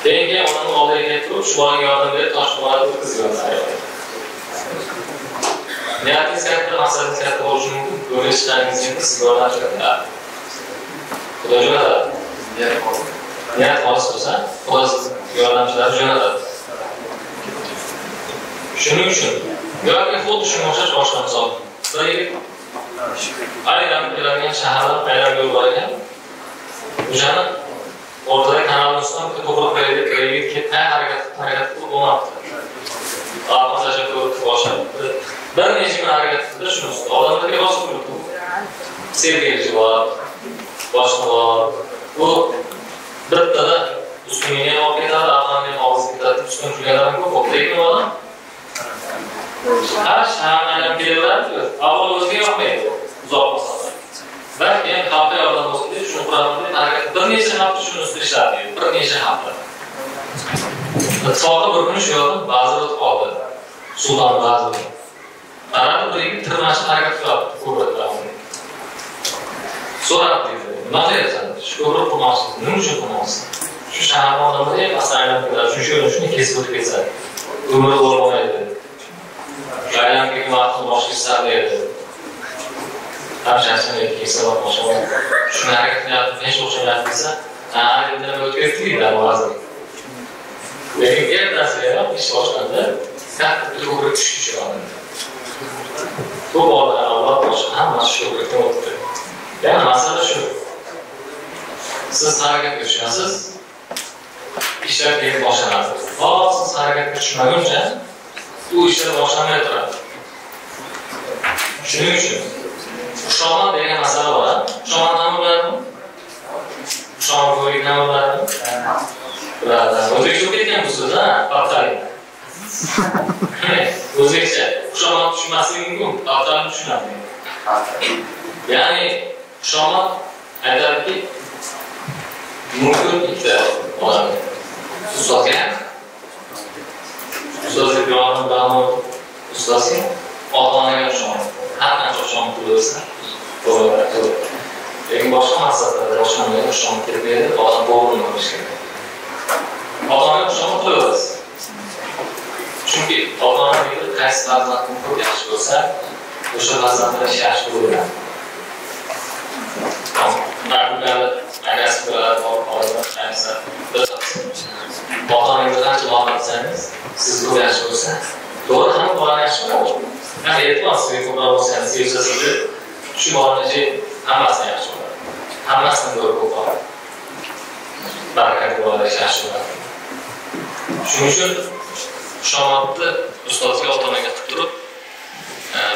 keyin keyin onamni oldiga kelib turib shu bolaga yordam berib toshni olib o'tkazib niyatingiz katta maqsadingiz katta bo'lishi mumkin yo'lga endi sizga yordam beradi xudo jo'natadi yana xolis bo'lsa xudo yordamchilar jo'natadi. Shuning uchun yoki xuddi shunga o'xshash boshqa misol. Bir aylanib keladigan shaharlar aylanib yo'l bor ekan. O'shani o'rtada kanalni ustidan bitta ko'prik qo'yadi deb yigit ketdi. Harakat harakat qilib bo'lmabdi. Arqonlashib ko'rib boshlab bir necha kun harakat qildi shuni ustida odamlarga bosib turibdi. Sergeli bor boshqa bor. Bu bittada ustunga ham olib ketadi arqonni ham og'ziga ketadi ustun kulganlar ko'p ko'p lekin odam? Har shaharni aylanib kelaveradi avval o'ziga yoqmaydi uzoq masofa va keyin xalqqa yordam bo'lsin deb shuni quramiz deb harakat bir necha hafta shuni ustida ishladi bir necha hafta. Ittifoqda bir kuni shu yoqdan vazir o'tib qoldi. Sulton vaziri. Qaradi bir yigit tirmashib harakat qilyapti ko'prik so'rabdi nima qilyapsan shu ko'prik nima uchun qurmoqchisiz shu shaharni odamlar eng asal aylanib keladi shu yo'lni shuni kesib o'tib ketsa umri bo'lmaydi. Shu aylanib kelgan vaqtni boshqa sarlaydi hamshasini keksa boshqa shuni harakat qilyapti hech o'xshamayapti desa ha endi nima o'tkazdik deydi vazir lekin ertasigayoq ish boshlandi. Katta bir ko'prik tushib tushadi bu bolalar avlod boshqa hammasi shu ko'prikdan o'tdi. Ya'ni masala shu. Siz harakatga tushasiz ishlar keyin boshlanadi. To siz harakatga tushmaguncha u ishlar boshlanmay turadi. Shuning uchun xushomad degan masala bor. Xushomad nima biladimi xushomad ko'rik nima biladimi biladi o'zbekcha o'qib ketgan bu so'z a paxtalik *laughs* o'zbekcha. Xushomad tushunmasligi mumkin. Paxtalik tushunadi. Ya'ni xushomad aytadiki mumkin ikkita odam ustozga ustozga birovni bilan ustozga ota onaga xushomad har qancha xushomad qilaversa to'g'ri lekin boshqa maqsadlarda boshqa nimaga xushomad kelmaydi odam to'g'rini bilish kerak ota onaga xushomad qilaverasiz chunki ota ona deydi qaysi farzandim ko'p yaxshi bo'lsa o'sha farzandlar yaxshi bo'laveradi agar sizlar bilan oilalar ayniqsa ota siz ko'p yaxshi bo'lsangiz to'g'ri hamma bola yaxshi bo'ladi har e'tibor ko'proq bo'lsangiz sevsa sizni shu bolani hammasini yaxshi bo'ladi hammasini ko'rib ko'proq barakatli bolalar yaxshi bo'ladi shuning uchun xushomadni ustozga ota onaga qilib turib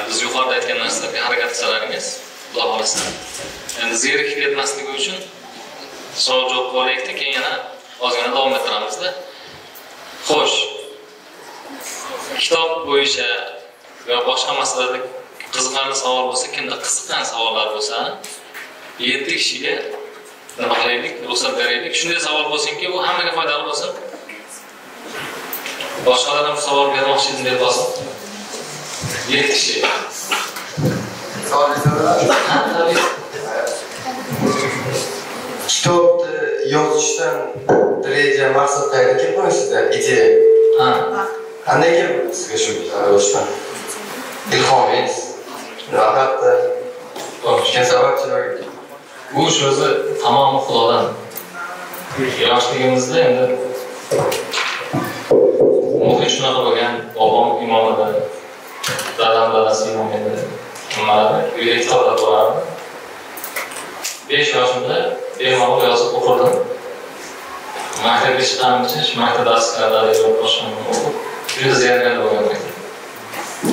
biz yuqorida aytgan narsalarga harakat qilsalaringiz xudo xohlasa endi zerikib ketmasligi uchun savol javob qilaylikda keyin yana ozgina davom ettiramizda. Xo'sh kitob bo'yicha yo boshqa masalada qiziqarli savol bo'lsa kimda qiziqqan savollar bo'lsa yetti kishiga nima qilaylik ruxsat beraylik. Shunday savol bo'lsinki u hammaga foydali bo'lsin. Boshqalar ham savol bermoqchi edim deb olsin yetti kishi kitobni o'shan reja maqsad qayerda buni sizda ideya qanday kelib sizga shu ro'yxatdan ilhomingiz albatta o'sha sababchilar bu ish o'zi tamomi xudodan yoshligimizda endi muhit shunaqa bo'lgan bobom imom edi dadam dadasi imom edi nimalari uyda kitoblar bo'lardi besh yoshimda bemalol yozib o'qirdim maktabga chiqqanim shu maktab darslarida boshqani o'qib juda ziyarkand bo'lgan maktab.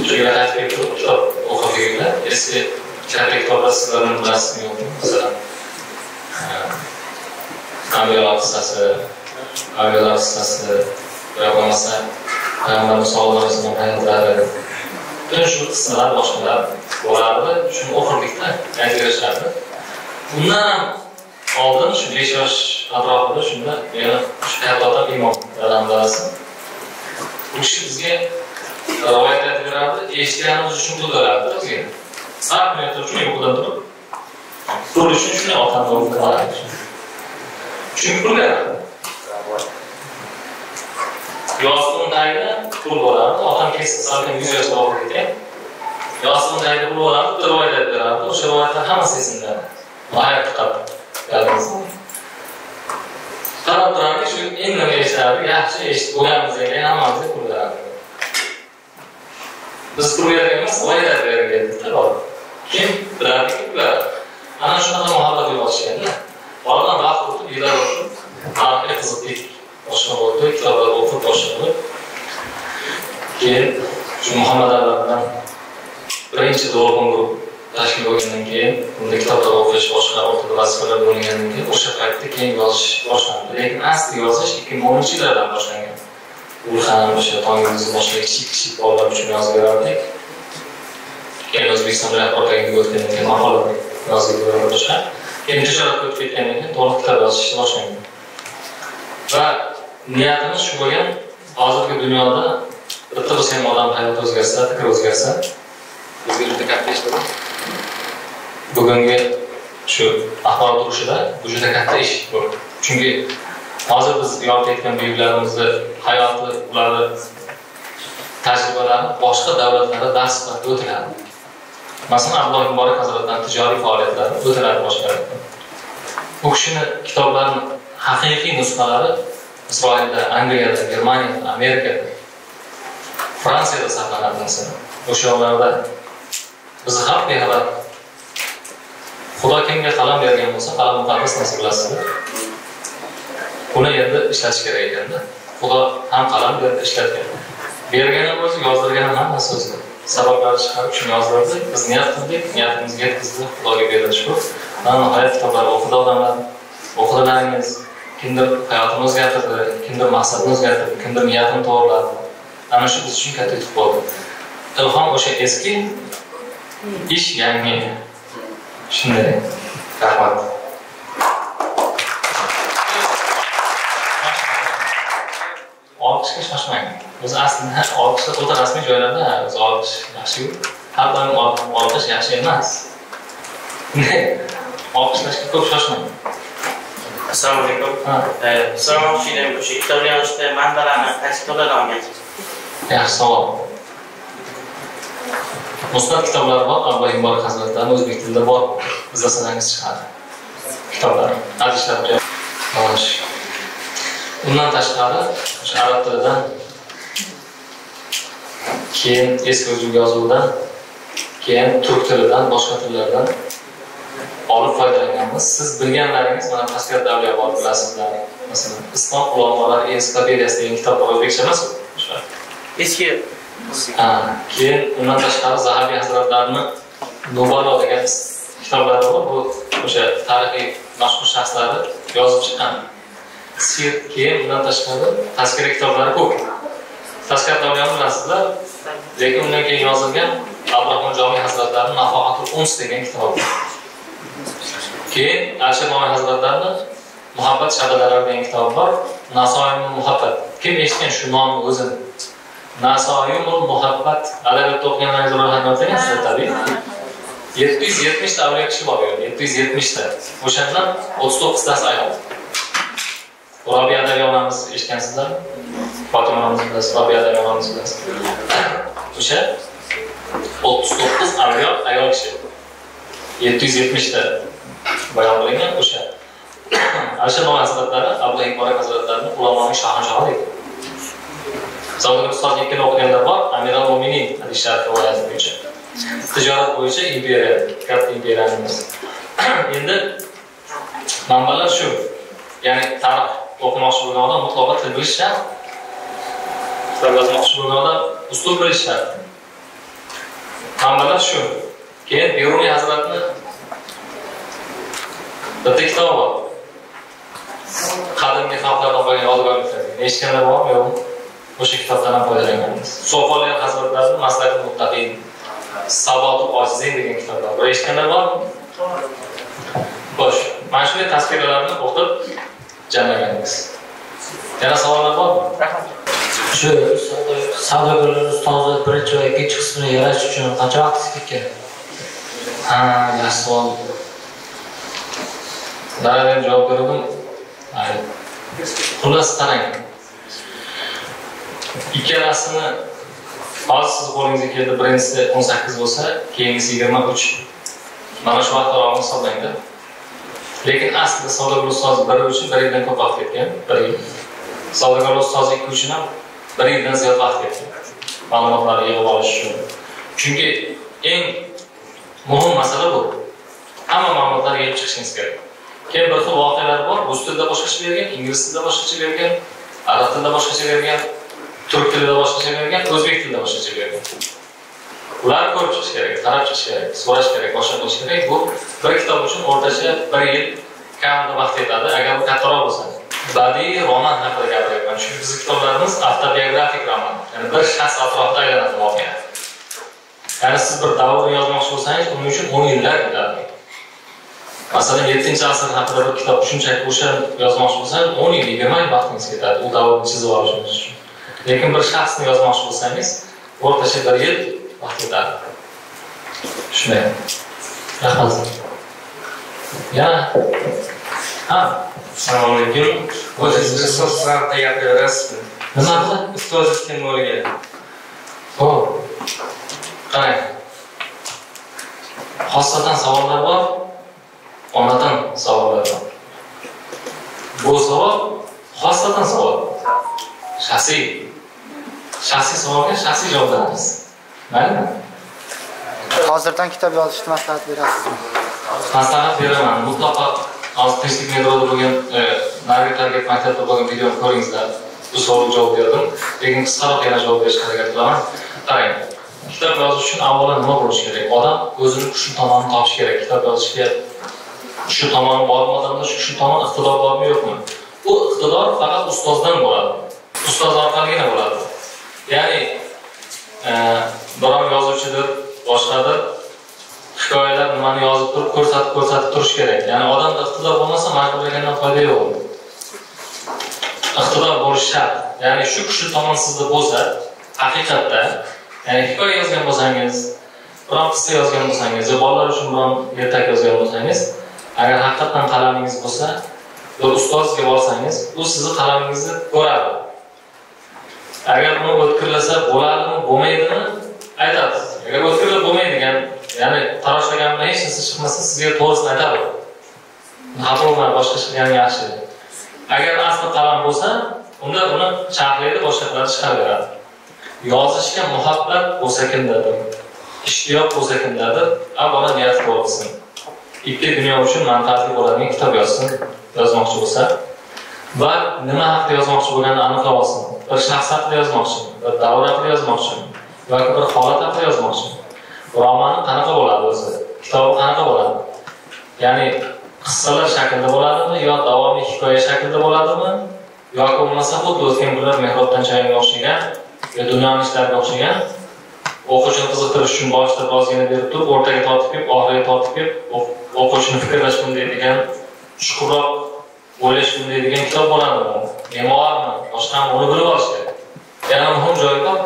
Shu yerga qaytib kelib kitob o'qiydilar eski katta kitoblar sizlar bilasizmi yo'qmi masalan e, Ambiyolar qissasi, Ambiyolar qissasi, yo bo'lmasa Payg'ambarimiz sallallohu alayhi vasallam hayotlari, butun shu qissalar boshqalar bo'lardi, shuni o'qirlikda aytib berishardi. Undan ham oldin shu besh yosh atrofida shunda yana shu hayotim imom dadam dadasi. U kishi bizga rivoyat aytib berardi, eshitganimiz uchun pul berardi bizga. Sal minut uchun uyqudan turib, pul uchun shunday otamni o'qilardi. Chunki pul beradi. Yostiqdagi pul bo'lardi, otam kelsa salkam yuz yoshda vafot etgan. Yostiqdagi pul bo'lardi, bitta rivoyat aytib berardi, o'sha rivoyatlar hammasi esimda. Hayot qilib. Qarab turardi, shu eng nima eshitardi, yaxshi eshitib bo'lganmiz ekan, hammamizga pul. Biz pul bergan emas, rivoyat bergan edik. Kim bilardi, kim bilardi. Ana shunaqa muhabbat uyg'otishganda. Oradan vaqt o'tib, yillar o'tib, tarixga qiziqlik boshqa bo'ldi, kitoblar o'qib boshladi. Keyin shu Muhammad Ali bilan birinchi to'lqin guruh tashkil bo'lgandan keyin unda kitoblar o'qish, boshqa o'rtada vazifalar bo'lgandan keyin o'sha paytda keyin yozish boshlandi. Lekin asli yozish 2010-yillardan boshlangan. U ham o'sha tongimizni boshqa kichik-kichik bolalar uchun yozib berardik. Keyin O'zbekistonda orqaga o'tgandan keyin maqola yozib berardik. Keyin tijorat o'tib ketgandan keyin to'liq kitob yozishni boshlagan. Va niyatimiz shu bo'lgan, hozirgi dunyoda bitta bo'lsa ham odam hayoti o'zgarsa, fikr o'zgarsa, bizga juda katta ish bo'ladi. Bugungi shu axborot urushida bu juda katta ish bu. Chunki hozir biz yod etgan buyuklarimizni hayoti, ularni tajribalari boshqa davlatlarda dars sifatida o'tiladi. Masalan, Abdulloh Muborak Hazratlarining tijoriy faoliyatlari o'tiladi boshqalarda. Bu kishini kitoblarini haqiqiy nusxalari Isroilda, Angliyada, Germaniyada, Amerikada, Fransiyada saqlanadi masalan. O'sha yoqlarda biz ham bexabar. Xudo kimga qalam bergan bo'lsa, qalam muqaddas narsa bilasizlar. Uni endi ishlatish kerak ekanda. Xudo ham qalam berdi, ishlatgan. Bergani o'zi, yozdirgani hammasi o'zi. sabablari chiqarib shuni yozdirdi. Biz niyat qildik, niyatimizga yetkazdi. Xudoga berdi shukur. Mana nihoyat kitoblar o'qidi odamlar. O'qidilaringiz. kimdir hayotini o'zgartirdi, kimdir maqsadini o'zgartirdi, kimdir niyatini to'g'riladi. Ana shu biz uchun katta yutuq bo'ldi. Ilhom o'sha eski, ish yangi. Shunday. rahmat Olqishga shoshmang. O'zi aslida olqishlar o'ta rasmiy joylarda o'zi olqish yaxshi-ku. Har doim olqish yaxshi emas. *laughs* Olqishlashga ko'p shoshmang. Assalomu alaykum. So'ramoqchi edim, o'sha kitobni yozishda manbalarni qaysi kitoblardan olgansiz? Yaxshi savol. Musnat kitoblari bor, Abdulla Muborak Hazratlarining o'zbek tilida bor. Izlasangiz chiqadi. Kitoblar, hadislar Xo'sh. Undan tashqari, o'sha arab tilidan keyin eski o'zbek yozuvidan, keyin turk tilidan, boshqa tillardan olib foydalanganmiz. Siz bilganlaringiz mana Qashqar davliya bor bilasizlar. Masalan, Islom ulamolar ensiklopediyasi degan kitob bor, o'zbekcha emas u. Eski keyin undan tashqari Zahabiy hazratlarini Nubalo degan kitoblari bor. Bu o'sha tarixiy mashhur shaxslarni yozib chiqqan. Sir keyin undan tashqari tazkira kitoblari ko'p. Tashqari davlani bilasizlar, lekin undan keyin yozilgan Abraham Jomiy hazratlarini Nafoatul Uns degan kitobi. Keyin Alisher Novoiy hazratlarini Muhabbat shabadalari degan kitobi bor. Nasoimul Muhabbat. Kim eshitgan shu nomni o'zini? Nasoimul Muhabbat adabiyotda o'qiganlaringiz ro'yxatni o'tagansiz tabiiy. 770 ta avliyo kishi bor bu yerda, 770 ta. O'shandan 39 tasi ayol. robiya adabiy onamiz eshitgansizlarmi fotima onamizni bilasiz robiya adabiy onamizni bilasiz o'sha o'ttiz to'qqiz ayol ayol kishi yetti yuz yetmishta bayon qilingan o'sha *coughs* alisher navoiy hazratlari abdulla hazratlarini ulamoning shohinshohi deydi zavod ustoz ikkala o'qiganlar bor amiral mo'minin hadis sharif rivoyati bo'yicha. Tijorat bo'yicha imperiya katta imperiyamiz *clears throat* endi manbalar shu ya'ni tarix o'qimoqchi bo'lgan odam mutlaqo til bilish shart kitob yozmoqchi bo'lgan odam uslub bilish shart manbalar shu. Keyin beruniy hazratni bitta kitobi bor. Qadimgi xalqlardan qolgan yodgorliklar eshitganlar bormi yo'qmi o'sha kitobdan ham foydalanganmiz so'foliyat hazratlarini maslaki muttaqin sabotu ojizin degan kitoblar bor. Eshitganlar bormi? Xo'sh mana shunday tasvirlarni o'qib jamlaganmiz. Yana savollar bormi? Shu savdogarlar ustozi birinchi va ikkinchi qismini yaratish uchun qancha vaqt ketgan? Ha yaxshi savol. Daragam javob berdim Mayli. xullas qarang ikkalasini hozir sizni qo'lingizga keldi birinchisi o'n sakkiz bo'lsa keyingisi yigirma uch. Mana shu vaqt oraliqni hisoblangda lekin aslida savdogar ustozi biri uchun bir yildan ko'p vaqt ketgan bir yil. Savdogar ustozi ikki uchun ham bir yildan ziyod vaqt ketgan. Ma'lumotlarni yig'ib olish uchun. Chunki eng muhim masala bu. Hamma ma'lumotlarni yig'ib chiqishingiz kerak. Keyin bir xil voqealar bor. Rus tilida boshqacha bergan ingliz tilida boshqacha bergan arab tilida boshqacha bergan. Turk tilida boshqacha bergan o'zbek tilida boshqacha bergan ularni ko'rib chiqish kerak qarab chiqish kerak so'rash kerak boshqa qilish kerak. Bu bir kitob uchun o'rtacha bir yil kamida vaqt ketadi agar bu kattaroq bo'lsa. Badiiy roman haqida gapiryapman. Chunki bizni kitoblarimiz avtobiografik roman. Ya'ni bir shaxs atrofida aylanadi voqea. Ya'ni siz bir davrni yozmoqchi bo'lsangiz uning uchun o'n yillar ketadi masalan yettinchi asr haqida bir kitob shunchaki o'sha yozmoqchi bo'lsangiz o'n yil yigirma yil vaqtingiz ketadi u davrni chizib olishingiz uchun. Lekin bir shaxsni yozmoqchi bo'lsangiz o'rtacha bir yil vaqt ketadi shunday. Rahmat. Yana ha. Assalomu alaykum. O'zingiz ustoz haqida gapiraverasizmi? Nima haqida ustozingiz kim bo'lgan? O. Qarang xossadan savollar bor onadan savollar bor. Bu savol xossadan savol. Shaxsiy shaxsiy savolga shaxsiy javob beramiz. Maylimi? Hozirdan kitob yozishni maslahat berasizmi maslahat beraman. Mutlaqo hozir tinchlik metroda bo'lgan e, targib maktabda bo'lgan videoni ko'ringizlar. Bu savolga javob berdim. Lekin qisqaroq yana javob berishga harakat qilaman qarang kitob yozish uchun avvalo nima bo'lishi kerak? Odam o'zini kuchli tomonini topishi kerak. Kitob yozishga shu tomoni bormi? Odamda shu tomon iqtidor bormi yo'qmi? U iqtidor faqat ustozdan bo'ladi. Ustoz orqaligina bo'ladi ya'ni e, biror yozuvchidir boshqadir. Hikoyalar nimani yozib turib ko'rsatib ko'rsatib turish kerak. Ya'ni odamda iqtidor bo'lmasa majburlagandan foyda yo'q. Iqtidor bo'lishi shart. Ya'ni shu kuchli tomon sizda bo'lsa haqiqatda ya'ni hikoya yozgan bo'lsangiz biron qissa yozgan bo'lsangiz yo bolalar uchun biron ertak yozgan bo'lsangiz agar haqiqatdan qalamingiz bo'lsa bir ustozga borsangiz u sizni qalamingizni ko'radi. Agar buni o'tkirlasa bo'ladimi bo'lmaydimi? Aytadi agar o'tkirlab bo'lmaydigan ya'ni taroshlagan bilan hech narsa chiqmasa sizga to'g'risini aytadi xafa bo'lmang boshqa chiqgani yaxshi agar asli qalam bo'lsa unda uni charxlaydi boshqa chiqarib chiqaraveradi. Yozishga muhabbat bo'lsa kimdadir ishtiyoq bo'lsa kimdadir avvalo niyat bo'lsin ikki dunyo uchun manfaatli bo'ladigan kitob yozsin yozmoqchi bo'lsa. Va nima haqida yozmoqchi bo'lganini aniqlab olsin. Bir shaxs haqida yozmoqchimi bir davr haqida yozmoqchimi yoki bir holat haqida yozmoqchiman. Romani qanaqa bo'ladi o'zi? Kitobi qanaqa bo'ladi ya'ni qissalar shaklida bo'ladimi yo davomiy hikoya shaklida bo'ladimi? Yoki bo'lmasa xuddi o'tgan kunlar mehrobdan choyga o'xshagan yo dunyoni ishlariga o'xshagan o'quvchini qiziqtirish uchun boshida birozgina berib turib o'rtaga tortib kelib oxiriga tortib kelib o'quvchini fikrlash undaydigan chuqurroq o'ylash undaydigan kitob bo'ladimi? Memuarmi boshqami uni bilib olish kerak yana muhim joyi bor.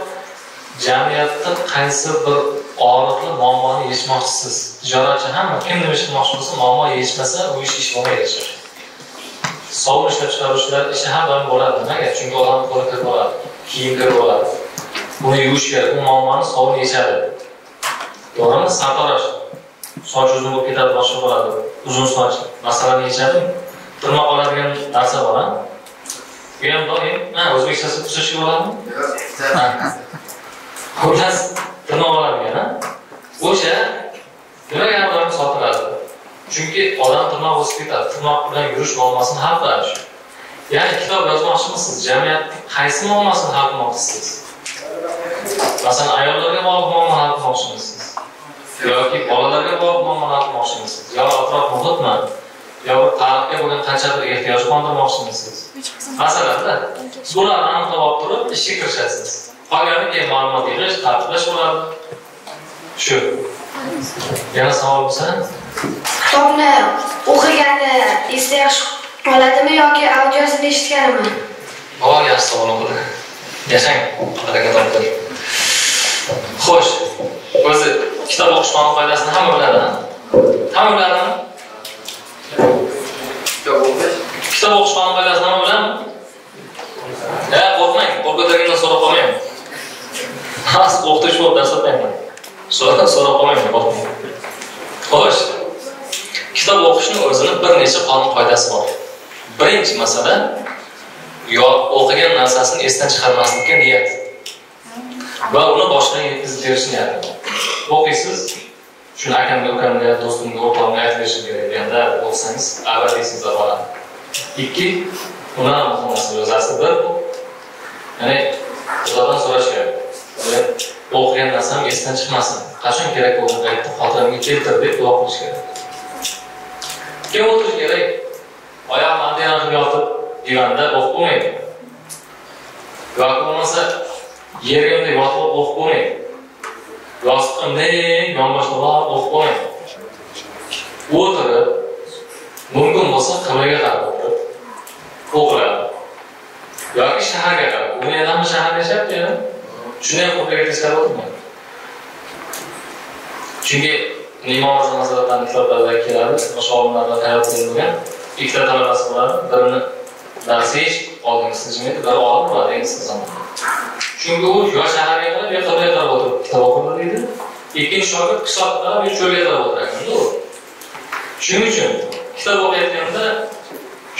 Jamiyatda qaysi bir og'riqli muammoni yechmoqchisiz? Tijoratchi hamma kim nima ish qilmoqchi bo'lsa muammo yechmasa u ish ish bo'lmaydi sovun ishlab chiqaruvchilar ishi har doim bo'ladi. Nimaga? Chunki odamni qo'li kir bo'ladi kiyim kir bo'ladi buni yuvish kerak u muammoni sovun yechadi. To'g'rimi? Sartarosh. Soch uzun bo'lib ketadi boshqa bo'ladi. Uzun soch. Masalani yechadimi? Tirnoq oladigan narsa bor a bu ham ha o'zbekchasi tuzishga bo'ladimi xullas tirnoq oladigan a? O'sha nimaga doim sotiladi chunki odam tirnoq o'sib ketadi tirnoq bilan yurish muammosini hal qiladi shu ya'ni kitob yozmoqchimisiz jamiyatni qaysi muammosini hal qilmoqchisiz masalan ayollarga bog'liq muammo hal qilmoqchimisiz yoki bolalarga bog'liq muammolar hal qilmoqchimisiz yo atrof muhitmi yo tarixga bo'lgan qanchadir ehtiyoj qondirmoqchimisiz? Masalanda bularni aniqlab olib turib ishga kirishasiz. Qolgani keyin ma'lumot yig'ish tartiblash bo'ladi. Shu. Yana savol bo'lsa? Kitobni o'qigani esda yaxshi qoladimi yoki audiosini eshitganimi? o yaxshi savol bo'ldi yashang harakat olib xo'sh o'zi kitob o'qishni foydasini hamma biladi hamma biladimi Kitob o'qishni foydasini hamma biladimi e qo'rqmang qo'rqadiganda so'rab qolmayman hozir o'qituvchi bo'lib dars o'tmayman so'rab so'rab qolmayman qo'rqmang. Xo'sh kitob o'qishni o'zini bir necha qonun qoidasi bor. Birinchi masala yo o'qigan narsasini esdan chiqarmaslikka niyat. Va uni boshqaga yetkazib berish niyati o'qiysiz? Shuni akamga ukamga do'stimga o'rtog'imga aytib berishim kerak deganda o'qisangiz albatta esingizda qoladi ikki undan ham yozasiz. Bir ya'ni xudodan so'rash kerak. Böyle o'qigan narsam esdan chiqmasin. Qachon kerak bo'lgan paytda xotiramga keltir deb duo qilish kerak. Kim o'tirish kerak? Oyoq mandena qilib yotib divanda o'qib bo'lmaydi. Yoki bo'lmasa yerga bunday yotib o'qib bo'lmaydi. Yostiqqa bunday yonboshlab o'qib bo'lmaydi o'tirib mumkin bo'lsa qibliga qarab o'tirib o'qiladi. Yoki shaharga qarab. U yerdan shaharda yashayapti yana shuni ham qibliga teskari o'tirmaydi chunki imom azam hazratlari kitoblarida keladi boshqa olimlarda hayot bo'lgan ikkita talabasi bo'ladi. Birini darsi hech oldingisi jimiydi biri olim bo'ladi eng qisqa chunki u yo shaharga qarab yo qiblaga qarab o'tirib kitob o'qidi deydi. Ikkinchi shogird yo cho'lga qarab o'tirar ekan shuning uchun kitob o'qiyotganda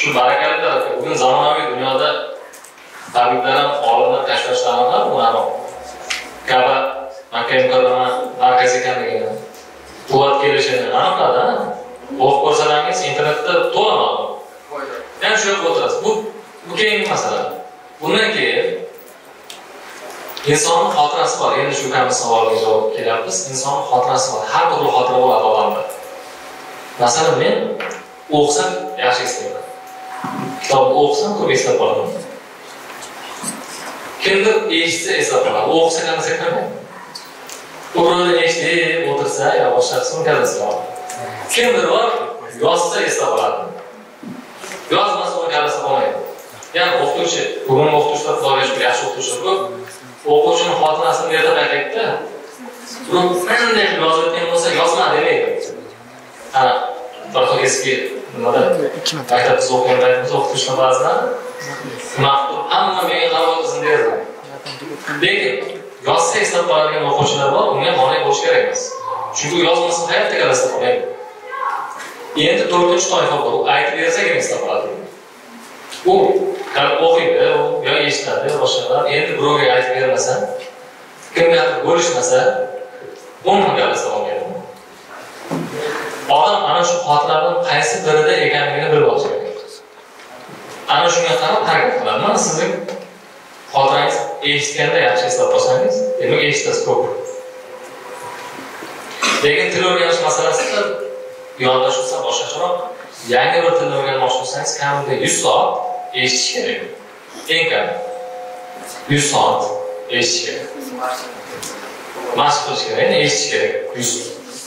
shu barakali tarafga bugun zamonaviy dunyoda tabiblar ham olimlar aniqladi buni aniq kaba makka mukarrama markaz ekanligini quvvat kelishini aniqladi o'qib ko'rsalaringiz internetda to'la ma'lum yana shu yerga o'tirasiz. Bu bu keyingi masala. Bundan keyin insonni xotirasi bor. Endi shu kabi savolga javob kelyapmiz. Insonni xotirasi bor. Har turli xotira bo'ladi odamda. Masalan men o'qisam yaxshi eslayman. Kitobni o'qisam ko'p eslab qolaman. Kimdir eshitsa eslab qoladi. O'qisa qanday kirmaydi u birovni eshitib o'tirsa yo boshqa qismi kimdir bor yozsa eslab qoladi yozmasa uni kallasi qolmaydi ya'ni o'qituvchi bugun o'qituvchilar xudoga shukur yaxshi o'qituvchilar ko'p. O'quvchini xotirasini erta payqaydida qanday qilib yozayotgan bo'lsa yozma demaydi ana bir xil eski nimada maktabda biz o'qigan paytimizda o'qituvchilar ba'zilar. Maqtub hamma menga qarab o'qisin derdi lekin yozsa eslab qoladigan o'quvchilar bor unga moniy bo'lish kerak emas. Chunki u yozmasa hayotda kalasida qolmaydi. Endi to'rtinchi toifa bor u aytib bersagina eslab qoladi u o'qiydi yo eshitadi boshqalar. Endi birovga aytib bermasa kimgadir bo'lishmasa umuman kalasida qolmaydi odam ana shu xotiralardan qaysi birida ekanligini bilib olishi kerak. Ana shunga qarab harakat qiladi. Mana sizni xotirangiz eshitganda yaxshi eslab qolsangiz demak eshitasiz ko'p. Lekin til o'rganish masalasida yondashuvsa boshqacharoq yangi bir tilni o'rganmoqchi bo'lsangiz kamida yuz soat eshitish kerak eng kam yuz soat eshitish kerak mashq qilish kerak ya'ni eshitish kerak yuz.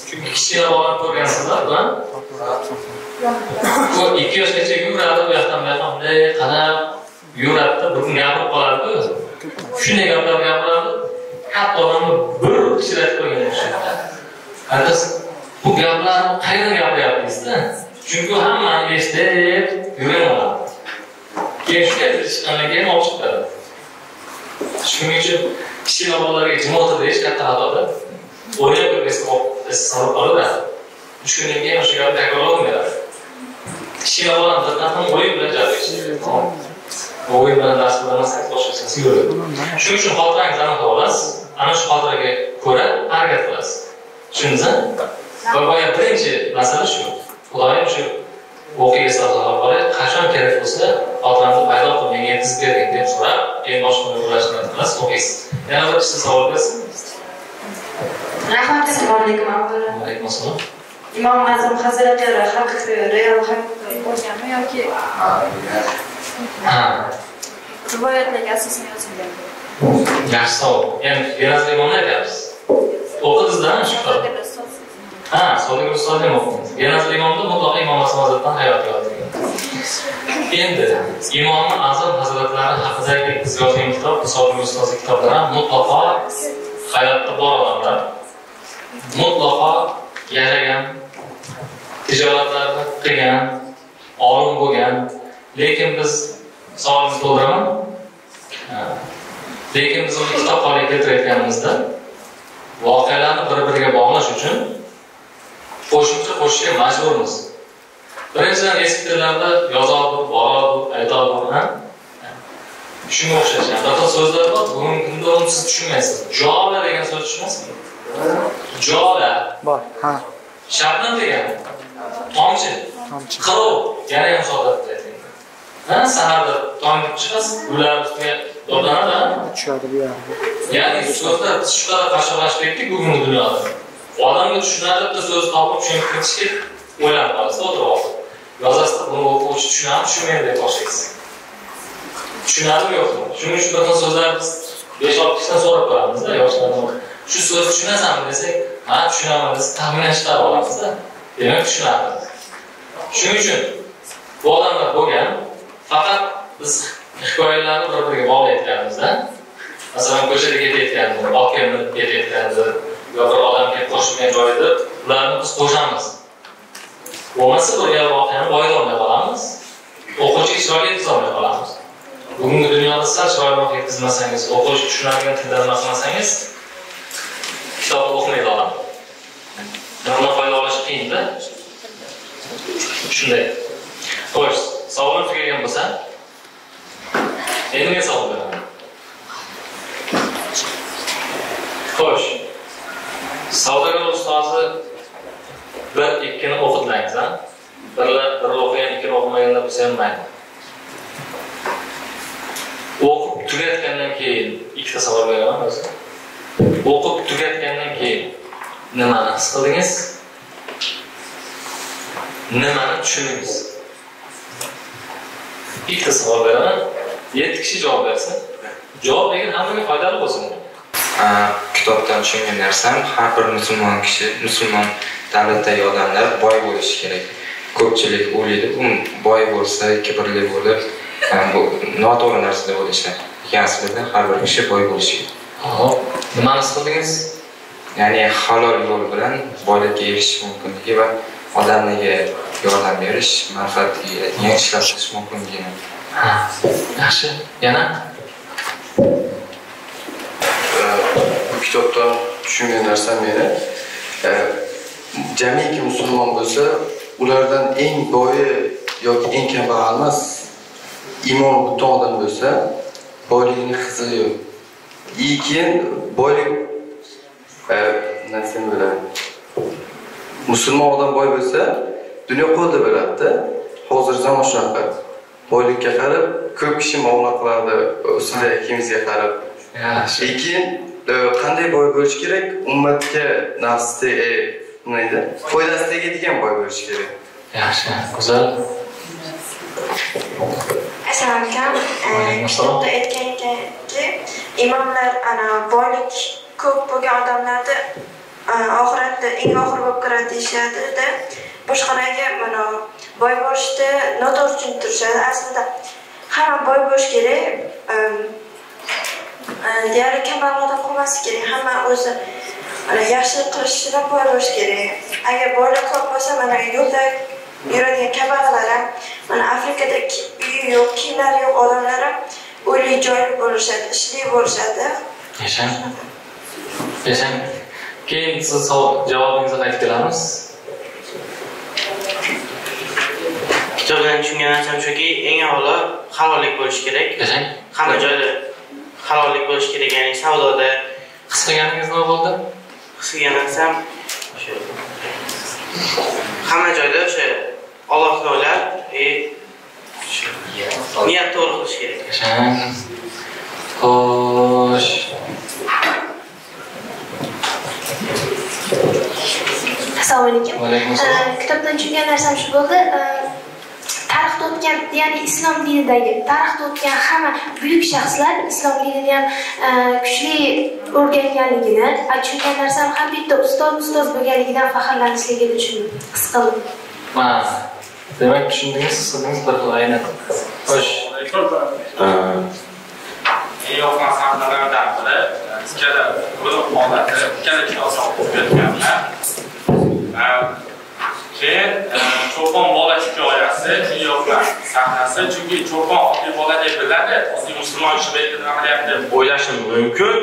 Chunki kichkina bolani ko'rgansizlar bilan u ikki yoshgacha yuradi u yoqdan bu yoqqa bunday qarab yuradida bir kun gapirib qoladida o'zi. Shunday gaplar gapiradi katta odamni bir ichiratib qo'ygan o'xshaydi aytasiz bu gaplarni qayerdan gapiryapsizda chunki hamma hammani eshitib yurgan odam. Shunday chiqqandan keyin olib chiqadi shuning uchun kichkina bolalarga jim o'tir deyish katta xatoda o'ynab yurgazib olib qoladi uch kundan keyin o'sha gapni takrorlaveradi kichkina bolani diqqatini o'yin bilan jalb etish o'yin bilan dars bilan emas boshqachasi yuradi shuning uchun xotirangizni aniqlab olasiz ana shu xotiraga ko'ra harakat qilasiz tushundingizmi va boya birinchi masala shu xudoyim shu o'qiy orqali qachon kerak bo'lsa xotiramni paydo qil menga yetkazib bering deb so'rab keyin boshqa ulashni qilasiz o'qiysiz. Yana bir kishi savol bersin. Rahmat assalomu alaykum alaykum assalom imom azam hazratlari haqiqiy real haqiqiy bo'lganmi yoki? Rivoyatlarga asosan yozilgan yaxshi savol. Endi benazir imomni aytyapsiz o'qidingizda shu ha sodiq ustoz ham o'qidingiz benazir imomni mutlaqo imom azam hazratdan hayot yozilgan endi imomi azam hazratlari haqidagi biz yozgan kitob sodiq ustozni kitoblari ham mutlaqo hayotda bor odamlar. Mutlaqo yashagan tijoratlarni qilgan olim bo'lgan. Lekin biz savolingizni to'ldiraman. Ha. lekin biz uni kitob holiga keltirayotganimizda voqealarni bir biriga bog'lash uchun qo'shimcha qo'shishga majburmiz. Birinchidan eski tillarda boradi aytadi ha? shunga o'xshash bir xil so'zlar bor bugungi kunda uni siz tushunmaysiz jola degan so'z tushunasizmi jola. Bor ha. Shabnam degani tomchi. Qilov. Yana ham ha saharda tong chiqasiz ular ustiga dodlanadi ha? tushadi bu ya'ni so'zlar biz shu qadar qashqarlashib ketdik bugungi dunyoda odamga tushunarli bitta so'z topib tushunib kerak o'ylanib qolasiz o'tirib olib yozasizda buni o'quvchi tushunadimi tushunmaydi deb boshlaysiz tushunadimi yo'qmi shuning uchun bir xil so'zlar biz besh olti kishidan so'rab ko'ramizda yoshlardan shu so'zni tushunasanmi desak ha tushunaman desa taxminan chiqarib olamizda demak tushunadi shuning uchun bu odamlar bo'lgan faqat biz hikoyalarni bir biriga bog'layotganimizda masalan ko'chada ketayotganda otga minib ketayotganda yoki odamga qo'shilgan joyda ularni biz qo'shamiz. Bo'lmasa bir gal voqeani boyitolmay qolamiz. O'quvchiga chiroyli yetkazolmay qolamiz. Bugungi dunyoda sal chiroyliroq yetkazmasangiz o'quvchi tushunadigan tilda nima qilmasangiz kitobni o'qimaydi odam. Bundan foyda olish qiyinda shunday. Xo'sh savolim tugagan bo'lsa endi men savol beraman xo'sh savdogar ustozi bir ikkini o'qitlangiz a birlar bir o'qigan ikkini o'qimaganlar bo'lsa ham mayli. O'qib tugatgandan keyin ikkita savol beraman o'zi. O'qib tugatgandan keyin nimani his qildingiz? Nimani tushundingiz? Ikkita savol beraman. Yetti kishi javob bersin. Javob lekin hammaga foydali bo'lsin. Kitobdan tushungan narsam har bir musulmon kishi musulmon davlatdagi odamlar boy bo'lishi kerak. Ko'pchilik o'ylaydi u boy bo'lsa kibrli bo'lib bu noto'g'ri narsa deb o'ylashadi lekin aslida har bir kishi boy bo'lishi kerak. Hop nimani his qildingiz? Ya'ni halol yo'l bilan boylikka erishish mumkinligi va odamlarga yordam berish manfaatiga yangi ishlar qilish mumkinligini. Ha yaxshi. Yana bu kitobdan tushungan narsam meni e, jamiki musulmon bo'lsa ulardan eng boyi yoki eng kambag'al emas iymoni butun odam bo'lsa boylikni qizig'i yo'q. И keyin boylik nima narsani musulmon odam boy bo'lsa dunyo qo'lda bo'ladida hozir zamon shunaqa. Boylikka qarab ko'p kishi muomala qiladi sizlar ikkimizga qarab. Yaxshi. Lekin e, qanday boy bo'lish kerak? Ummatga nafsi e, nima deydi? Foydasi tegadigan boy bo'lish kerak. Yaxshi go'zal assalomu alaykum. Assalom. kitobda aytganki imomlar ana boylik ko'p bo'lgan odamlarni oxiratda eng oxiri bo'lib kiradi deyishadida boshqalarga mana boy bo'lishni noto'g'ri tushuntirishadi aslida hamma boy bo'lishi kerak deyarli kambag'al odam bo'lmasligi kerak hamma o'zi yaxshilik qilishidan boy bo'lishi kerak agar boylik ko'p bo'lsa mana yo'lda yuradigan kambag'allar ham mana afrikada uyi yo'q kiyimlari yo'q odamlar ham uyli joyli bo'lishadi ishli bo'lishadi yashang yashang keyin siz javobingizga qaytib kelamiz kitobdan tushungan narsam shuki eng avvalo halollik bo'lishi kerak hamma joyda halollik bo'lishi kerak. Ya'ni savdoda his qilganingiz nima bo'ldi? His qilgan narsam o'sha hamma joyda o'sha Allohni o'ylab e niyat to'g'ri qilish kerak. Xo'sh. Assalomu alaykum. Eh, kitobdan tushungan narsam shu bo'ldi tarixda o'tgan ya'ni islom dinidagi tarixda o'tgan hamma buyuk shaxslar islom dinini ham eh, kuchli o'rganganligini tushungan narsam ham bitta ustoz ustoz bo'lganligidan faxrlanishligini tushundim his qildim. Demak tushundingiz his qildingiz bir xil aynan. Xo'sh. Eng yoqqan sahnalardan biri ikkala guruh holati ikkala kinosi o'tganlar keyin cho'pon bola hikoyasi eng yoqqan sahnasi. Chunki cho'pon oddiy boladek biladi oddiy musulmon kishi bu yerda nima qilyapti. Deb o'ylashi mumkin.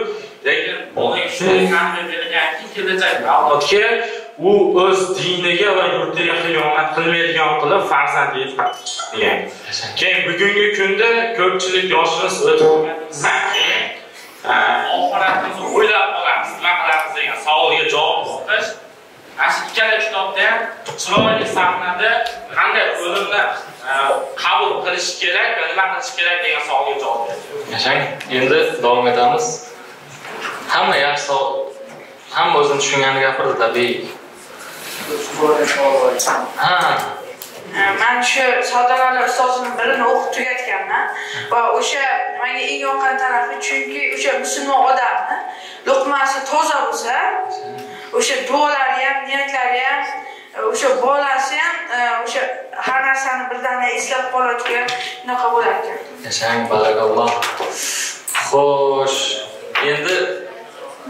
Lekin bolaga shunday ta'lim berilganki kelajak ma'lumotga u o'z diniga va yurtiga xiyonat qilmaydigan qilib farzandiga degan keyin bugungi kunda ko'pchilik yoshimiz o'tganimizdan keyin e, oxiratimizni o'ylab qolamiz nima qilamiz degan savolga javob topish ana shu ikkala kitobda ham chiroyli sahnada qanday o'limni e, qabul qilish kerak va nima qilish kerak degan savolga javob berdi yashang endi davom etamiz hamma yaxshi savol hamma o'zini tushunganini gapirdi tabiiy ha man shu savdolarni ustozini birini o'qib tugatganman va o'sha menga eng yoqqan tarafi chunki o'sha musulmon odamni luqmasi toza bo'lsa o'sha duolari ham niyatlari ham o'sha bolasi ham e, o'sha har narsani birdaniga eslab qoladigan unaqa bo'lar ekan yashang barakalloh. Xo'sh endi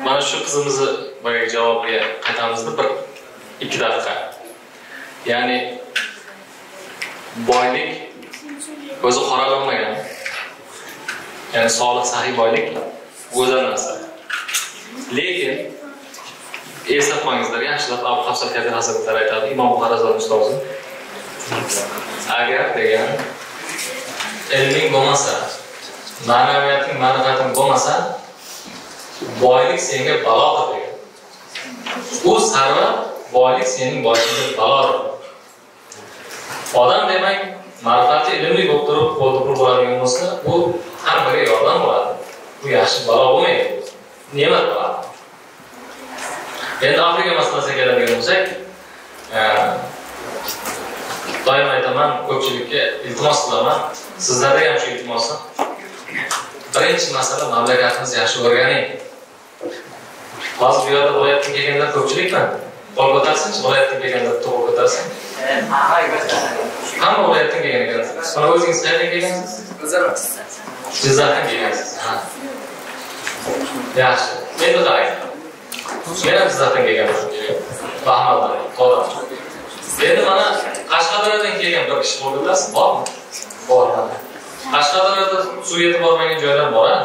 mana shu qizimizni boyagi javobiga qaytamizda bir ikki daqiqa. Ya'ni boylik o'zi qoralanmagan ya'ni solih sahiy boylik go'zal narsa. Lekin eslab qolingizlar yaxshilab abu hafsal kabir hazratlar aytadi imom g'arazon ustozi agar degan ilming bo'lmasa ma'naviyating ma'rifating bo'lmasa boylik senga balodir degan u sarva boylik sening boyligingga balodir odam demak ma'rifati ilmli bo'lib turib qo'lda pul bo'ladigan bo'lsa bu hammaga yordam bo'ladi bu yaxshi balo bo'lmaydi ne'mat bo'ladi endi afrika masalasiga keladigan bo'lsak e, doim aytaman ko'pchilikka iltimos qilaman. Sizlarda ham shu iltimosim. Birinchi masala mamlakatimizni yaxshi o'rganing. Hozir bu yerda viloyatdan kelganlar ko'pchilikmi? Qo'l ko'tarsinchi viloyatdan kelganlar to'g'ri ko'tarsin. Hamma viloyatdan kelgan ekansiz mana o'zingiz qayerdan kelgansiz? Jizzaxdan kelgansiz. Ha. yaxshi. Endi qarang. Men ham jizzaxdan kelganman bahmaldan qodam endi mana qashqadaryodan kelgan bir kishi bor bilasizmi? Bormi? Bor qashqadaryoda suv yetib bormagan joylar bor a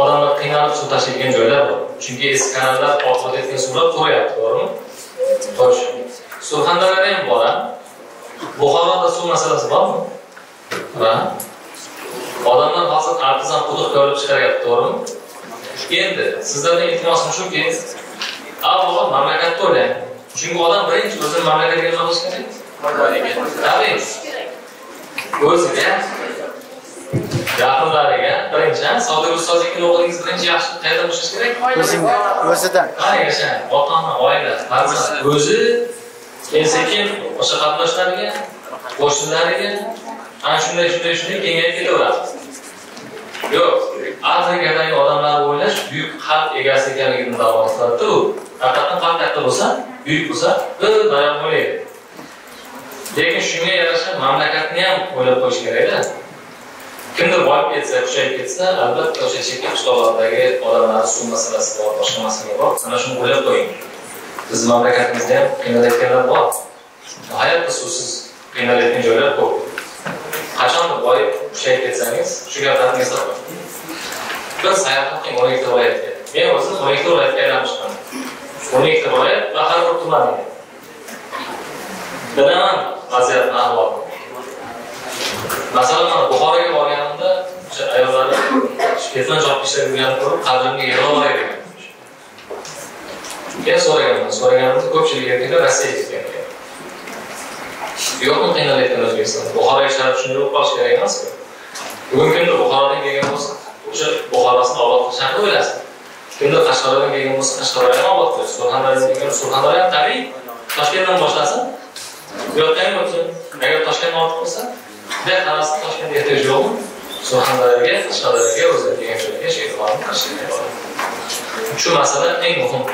odamlar qiynalib suv tashlaydigan joylar bor. Chunki eski kanallar orqada ketgan suvlar to'g'rayapti to'g'rimi xo'sh. Surxondaryoda ham bor a buxoroda suv masalasi bormi? Va? Odamlar hozir artizan quduq olib chiqaryapti to'g'rimi endi sizlardan iltimosim shuki avvalo mamlakatni o'ylang chunki odam birinchi o'zini mamlakatiga nima qilish kerak. Tabiiy o'ziga yaqinlariga birinchi sodiq ustoz ikki o'g'lingiz birinchi yaxshi qayerdan boshlash kerak? O'zingga o'zidan. Qani yasha ota ona oila farzand. O'zi. Keyin sekin o'sha qarindoshlariga qo'shnilariga ana shunday shunday shunday kengayib ketaveradi yo'q afrikadagi odamlarni o'ylash buyuk qalb egasi ekanligini da'vo qiladi u haqiqatdan qalb katta bo'lsa buyuk bo'lsa bayon o'ylaydi lekin shunga yarasha mamlakatni ham o'ylab qo'yish kerakda. Kimdir boyib ketsa kuchayib ketsa albatta o'sha chekka qishloqlardagi odamlarni suv masalasi bor boshqa masala bor. Ana shuni o'ylab qo'ying. Bizni mamlakatimizda ham qiynalayotganlar bor. Nihoyatda suvsiz qiynalayotgan joylar ko'p. Qachon boyib kuchayib ketsangiz shu gaplarni eslab qo'ying bir sayohat qiling o'n ikkita viloyatga men o'zim o'n ikkita viloyatga aylanib chiqqaman o'n ikkita viloyat va har bir tumaniga bilaman vaziyatni ahvolni masalan mana buxoroga borganimda o'sha ayollarni ketmon chopib ishlab yurganini ko'rib qalbimga yig'lavay degan men so'raganman so'raganimda ko'pchilik erkaklar rossiyaga ketgan yo'qmi qiynalayotgan o'zbekiston. Buxoroga ishlab shunday bo'lib qolishi kerak emasku bugungi kunda buxorodan kelgan bo'lsa o'sha buxorosini obod qilishni o'ylasin kimdir qashqadaryodan kelgan bo'lsa qashqadaryoni obod qilish surxondaryodan kelgan surxondaryo ham tabiiy. Toshkentdan boshlasin. Bu yoqda o'tsin agar toshkentdan ortiq bo'lsa bunday qarasin toshkentga ehtiyoj yo'qmi? Surxondaryoga qashqadaryoga o'zini kelgan joyga shu e'tiborni qilishga shu masala eng muhim.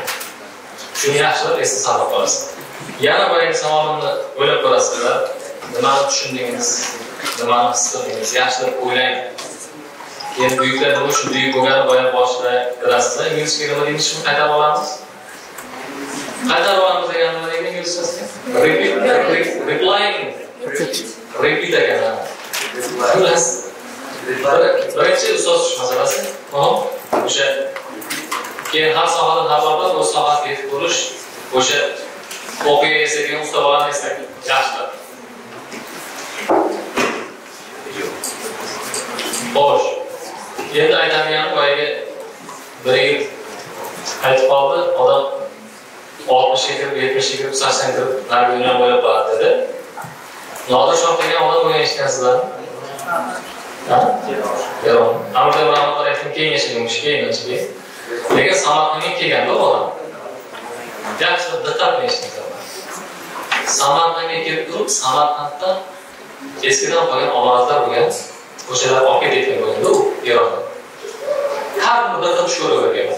Shuni yaxshilab esda saqlab qolasiz. Yana boyagi savolimni o'ylab ko'rasizlar. Nimani tushundingiz? Nimani his qildingiz? Yaxshilab o'ylang. Keyin buyuklar nima uchun buyuk bo'lgani boya boshida bilasizlar inglizchaga nima deymiz shuni qaytarib olamiz? Qaytarib olamiz degani nima deydi inglizchasiga replying. Repeat ekan xullas birinchi ustoz tush masalasi. Muhim o'sha keyin har sohadan xabardor o'z sohasiga yetib borish o'sha o'qiy eslagan usta bolani eslagan yaxshilab xo'sh endi aytadiganim boyagi bir yigit aytib qoldi odam oltmishga kirib yetmishga kirib saksonga kirib narigi dunyo bo'ylab boradi dedi nodir shoh degan odam bo'lgan eshitgansizlarmi eron amir temur rahmatulloh keyin yashagan kishi keyin lekin samarqandga kelganda u odam yaxshi diqqat bilan eshitinglar samarqandga kelib turib samarqandda eskidan qolgan omonatlar bo'lgan o'shalar olib ketayotgan bo'lganda u eronda. Har kuni bir xil tush ko'ravergan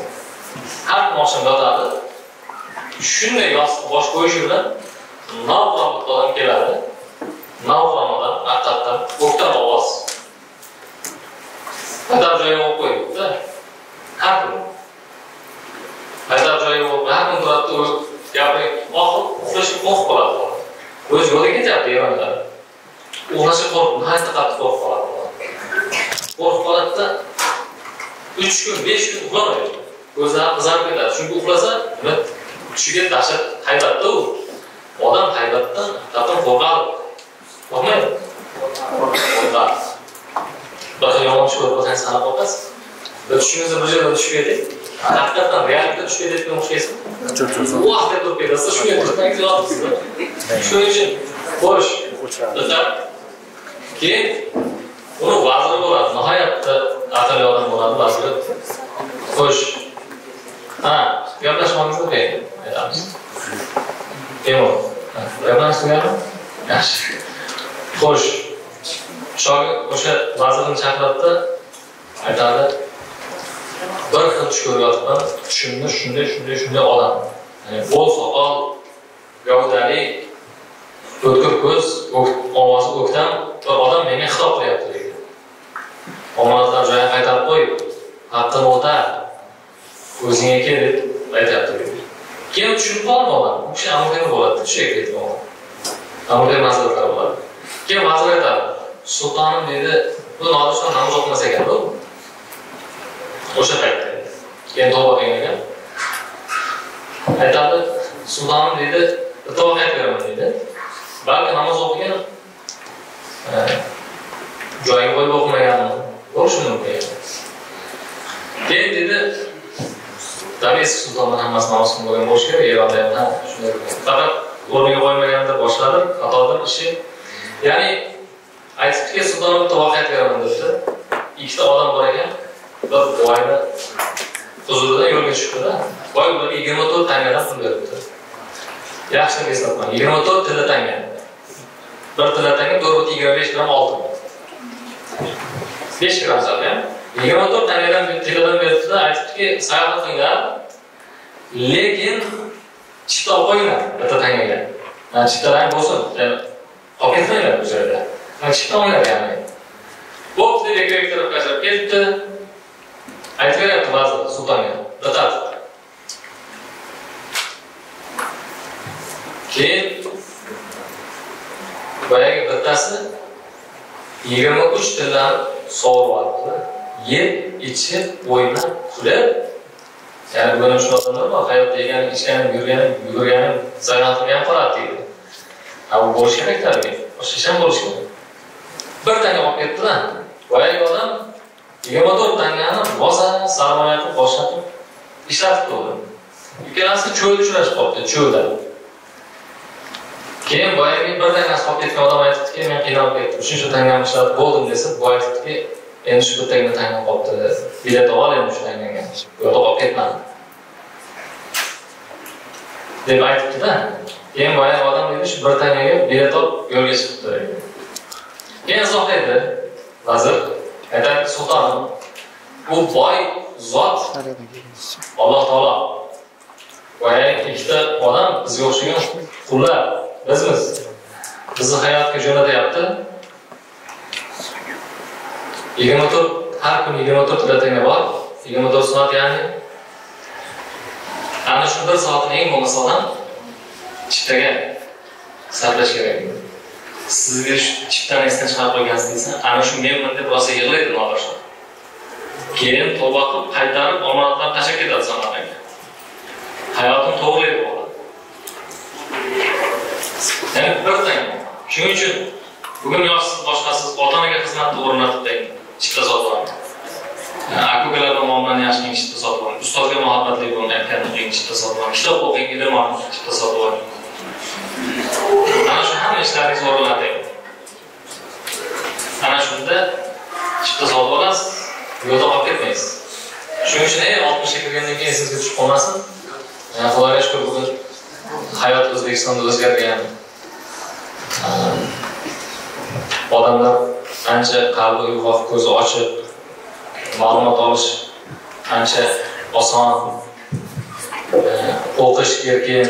har kuni oqshom yotadi shunday yostiq bosh qo'yishi bilan navqiron bitta odam keladi. Navqiron odam haqiqatdan o'ktam ovoz. Atab joyiga olib qo'yibdi har kuni. Atab joyiga olib har kuni turadida gapiring oxir uxlashga qo'rqib qoladi o'zi yo'lga ketyapti eronda uxlashga qo'rqib nihoyatda qattiq qo'rqib qoladi qo'rqib qoladida uch kun besh kun uxlamaydi. Ko'zlari qizarib ketadi. Chunki uxlasa nima tushiga dahshat haybatda u odam haybatdan haqiqatdan qo'rqadi. Qo'rqmaydi. Qo'rqadi. Bir xil yomon tush ko'rib qolsangiz qanaqa qo'rqasiz bir tushingizda bir joyda tushib keting haqiqatdan reallikda tushib ketayotgan o'xshaysiz u vaqtda turib ketasiz shunga tursangiz shuning uchun xo'sh diqqat keyin uni vaziri bo'ladi nihoyatda aqlli odam bo'ladi vaziri xo'sh ha gaplashmoqimizni qiyin aytamiz temur gaplanish yaxshi xo'sh shogird o'sha vazirni chaqiradida aytadi bir xil tush ko'ryapman tushimni shunday shunday shunday odam bo'l soqol gavdali o'tkir ko'z ovozi o'ktam. Bir odam menga xitob qilyapti deydi. Omonatlar joyiga qaytarib qo'yib haqqini o'tar o'zingga kel deb aytyapti keyin tushunib qoladi odam. U kishi amir bo'ladi tushiga ketgan odam. Amirga maslahatlar bo'ladi keyin vazir aytadi sultonim deydi bu nodirshon namoz o'qimas ekan o'sha paytda keyin tavba qilgan ekan. Aytadi sultonim deydi bitta voqea aytib beraman deydi balki namoz o'qigan joyiga qo'yib o'qimaganmi? Bo'lishi mumkin keyin dedi tabiiy sultonni hammasi namoz qilib bo'lgan bo'lishi kerak eronda ham shunday faqat o'rniga qo'ymaganda boshladi xatodir ishi. Ya'ni aytibdiki sultonim bitta voqea aytib beraman debdi ikkita odam bor ekan. Bir boyni huzurida yo'lga chiqdida. Boy ularga yigirma to'rt tangadan pul beribdi. Yaxshi eslabman yigirma to'rt tilla tanga. Bir tilla tanga to'rt butun yigirma besh gramm oltin besh gramm salkam yigirma to'rt tangadan tilladan beribdida aytibdiki sayohat qilinglar lekin chipta olib qo'yinglar bitta tangaga. Chiptalar bo'lsin. Olib ketmanglar bu joyda. Chipta olinglar ya'ni. Bo'pti deb rektor qachab ketdi. Aytib beryapti vazir sultonga diqqat keyin boyagi bittasi yigirma uch tillarni sovuryapti yeb ichib o'ynab kulib ya'ni bugun shu odamlar bor hayotda yeganim ichganim yurganim yugurganim zayon qilganim qoladi deydi ha bu bo'lishi kerak tabiiy boshqacha ham bo'lishi kerak bir tanga olib ketdilar boyagi odam yigirma to'rt tangani rosa sarmoya qilib boshlatib ishlatib qo'ydi ikkalasi cho'lda uchrashib qolibdi cho'lda keyin boyagi bir tangasi qolib ketgan odam aytibdiki men qiynalib ketdim shuncha tangani ishlatib bo'ldim desa bu aytibdiki endi shu bittagina tanga qolibdi bilet ol endi shu tangaga bu yoqqa qolib ketmadi deb aytibdida keyin boyagi odam deydi shu bir tangaga bilet olib yo'lga chiqibdi keyin izohlaydi vazir aytadiki sultonim bu boy zot. Alloh taolo. Va ikkita odam bizga o'xshagan qullar bizmiz. Bizni hayotga jo'natyapti yigirma to'rt har kuni yigirma to'rtta tanga bor. Yigirma to'rt soat ya'ni. Ana shu bir soatni eng bo'lmasa ham chiptaga sarflash kerak. Sizga shu chiptani esdan chiqarib qo'ygansiz desa ana shu menman deb rosa yig'laydi nodashlar keyin tavba qilib qaytarib omonatlarni tashlab ketadi samarqandga hayotim to'g'rilaydi bo'ladi ya'ni bir tanga shuning uchun bugun yoshsiz boshqasiz ota onaga xizmatni o'rnatib chipta sotib oling aka ukalar bilan muomalani yaxshi qiling chipta sotib oling ustozga muhabbatli bo'ling aytganini qiling chipta sotib oling kitob o'qing ilm oling chipta sotib oling ana shu hamma ishlaringiz o'rinladi ana shunda chipta sotib olasiz. Yo'lda qolib ketmaysiz. Shuning uchun ey oltmishga kirgandan keyin sizga tushib qolmasin. Xudoga shukur bugun hayot o'zbekistonda o'zgargan ehm, odamlar ancha qalbi uyg'oq ko'zi ochiq ma'lumot olish ancha oson ehm, o'qish erkin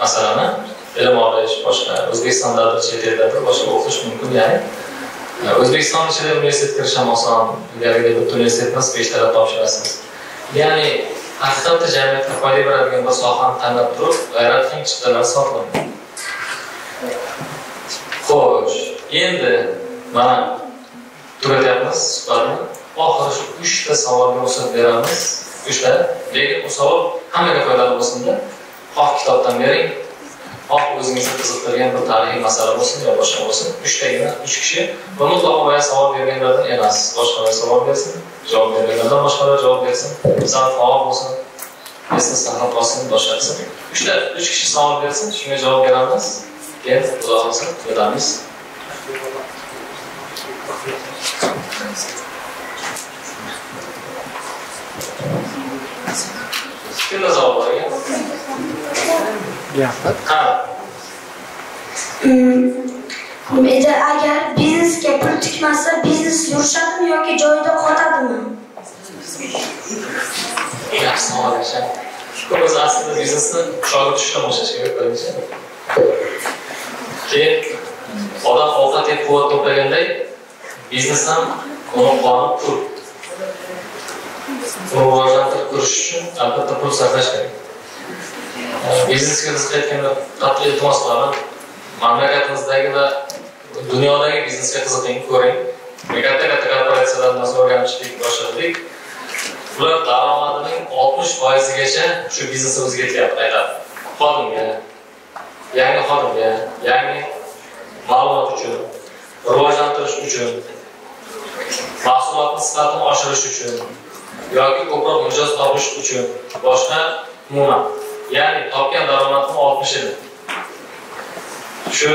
masalan ilm olish boshqa. O'zbekistonda chet eldadir boshqa o'qish mumkin ya'ni e, o'zbekiston ichida universitetga kirish ham oson. Ilgarigidek bitta universitetmas beshtalab topshirasiz. Ya'ni haqiqatda jamiyatga foyda beradigan bir sohani tanlab turib g'ayrat qiling chiptalar sotmang xo'sh endi mana tugatyapmiz suhbatni. Oxiri shu uchta savolga ruxsat beramiz. Uchta. Lekin bu savol hammaga foydali bo'lsinda. Xoh kitobdan bering. Xoh o'zingizni qiziqtirgan bir tarixiy masala bo'lsin yo boshqa bo'lsin uchtagina uch kishi va mutlaqo boya savol berganlardan emas boshqalar savol bersin javob berganlardan boshqalar javob bersin san'at faol bo'lsin esda saqlab qolsin boshqa qilsin uchta uch kishi savol bersin shunga javob beramiz. Keyin xudo xohlasa ketamiz kimda savol bor ekan Endi agar biznesga pul tikmasa, biznes yurishadimi yoki joyida qotadimi? yaxshi savol biz aslida biznesni shogird tushdan boshlash kerak birinchi keyin odam ovqat yeb quvvat to'plaganday biznes ham qoni pul rivojlantirib turish uchun albatta pul sarflash kerak biznesga qiziqayotganlar qattiq iltimos qilaman mamlakatimizdagi va dunyodagi biznesga qiziqing ko'ring. Katta katta korporatsiyalardan o'rganib boshladik. Ular daromadining oltmish foizigacha shu biznesimizga ketyapti aytadi. Xodimga yangi xodimga yangi ma'lumot uchun rivojlantirish uchun mahsulotni sifatini oshirish uchun yoki ko'proq mijoz topish uchun boshqa umuman. Ya'ni topgan daromadni oltmishini shu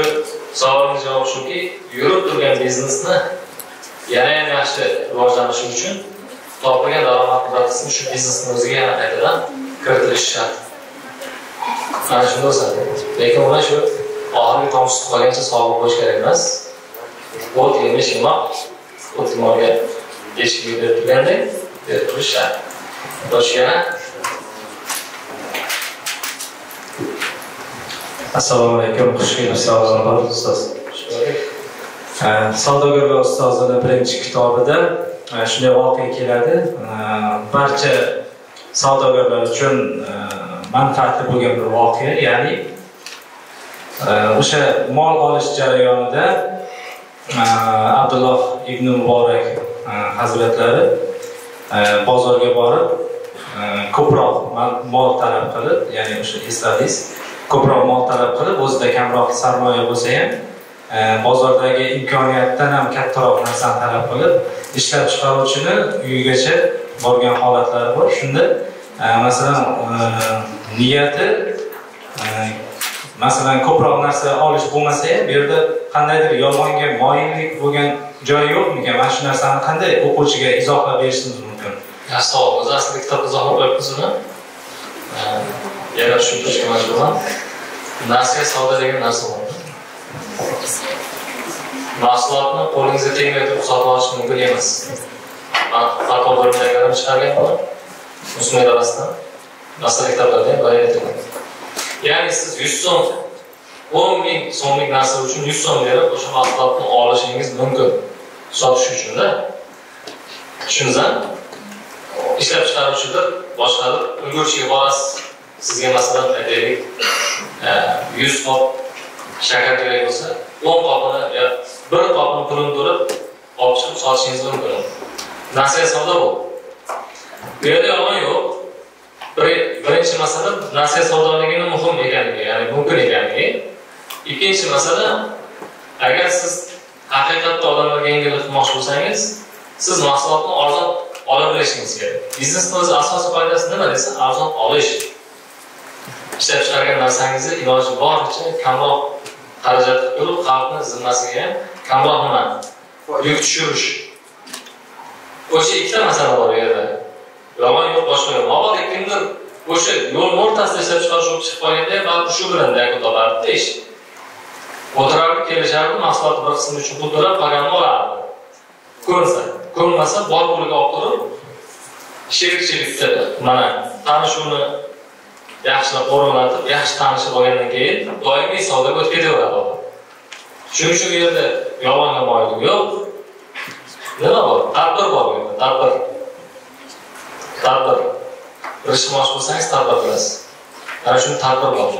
savolingiz javobi shuki yurib turgan biznesni yana ham yaxshi rivojlanishi uchun topilgan daromad qismi shu biznesni o'ziga yana qaytadan kiritilishi shart. Mana shunda o'sadi lekin uni shu oxirgi tomchi qolgancha sog'ib qo'yish kerak emas. O't yemish yemoq o'timorga eshikga berib turgandek berib turish shart. Xo'sh yana assalomu alaykum xush kelibsiz avvalambor ustoz savdogar va ustozini birinchi kitobida shunday voqea keladi. Barcha savdogarlar uchun manfaatli bo'lgan bir voqea ya'ni o'sha mol olish jarayonida abdulloh ibn muborak hazratlari bozorga borib ko'proq mol talab qilib ya'ni o'sha esladingiz ko'proq mol talab qilib o'zida kamroq sarmoya bo'lsa ham e, bozordagi imkoniyatdan ham kattaroq narsani talab qilib ishlab chiqaruvchini uyigacha borgan holatlari bor. Shunda e, masalan e, niyati masalan ko'proq narsa olish bo'lmasa ham bu yerda qandaydir yolg'onga moyillik bo'lgan joyi yo'qmikan? Mana shu narsani qanday o'quvchiga izohlab berishimiz mumkin? Savol o'zi aslida kitobda izohlab qo'yapmiz uni. Yana tushuntirishga majburman nasiya savdo degan narsa bor mahsulotni qo'lingizga tegmay turib sotib olish mumkin emas fatvo bo'limidagi chiqargan buni musulmon idorasidan masala kitoblarda ham bayon etilgan ya'ni siz yuz so'm o'n ming so'mlik narsa uchun yuz so'm berib o'sha mahsulotni olishingiz mumkin sotish uchunda tushundingizmi ishlab chiqaruvchidir boshqadir ulgurchiga borasiz sizga masalan aytaylik. *coughs* Eh, yuz qop shakar kerak bo'lsa o'n qopini yo bir qopini pulini to'lab olib chiqib sotishingiz mumkin. Nasiya savdo bu. Bu yerda yolg'on yo'q. Birinchi masala nasiya savdoligini muhim ekanligi ya'ni mumkin ekanligi. Ikkinchi masala agar siz haqiqatda odamlarga yengillik qilmoqchi bo'lsangiz siz mahsulotni arzon ola bilishingiz kerak. Biznesni o'zi asosiy foydasi nima desa arzon olish. Ishlab chiqargan narsangizni iloji boricha kamroq xarajat qilib xalqni zimmasiga kamroq nima? Yuk tushirish. O'sha ikkita masala bor u yerda. Yolg'on yo'q boshqa yo'q mabodo kimdir o'sha yo'lni o'rtasida ishlab chiqarish bo'lib chiqib qolganda balki shu bilan yakun topardida ish o'tirardi kelishardi mahsulotni bir qismi uchun pul to'lab qolganini olardi. Ko'rinsa ko'rinmasa bor puliga olib turib sherikchilikda mana tanishuvni yaxshilab o'rinlatib yaxshi tanishib olgandan keyin doimiy savdoga o'tib ketaveradi odam shuning uchun bu yerda yolg'on moyillik yo'q. Nima bor? Tadbir bor bu yerda tadbir. Tadbir rishmosh bo'lsangiz tadbir qilasiz. Ana shuni tadbir bor.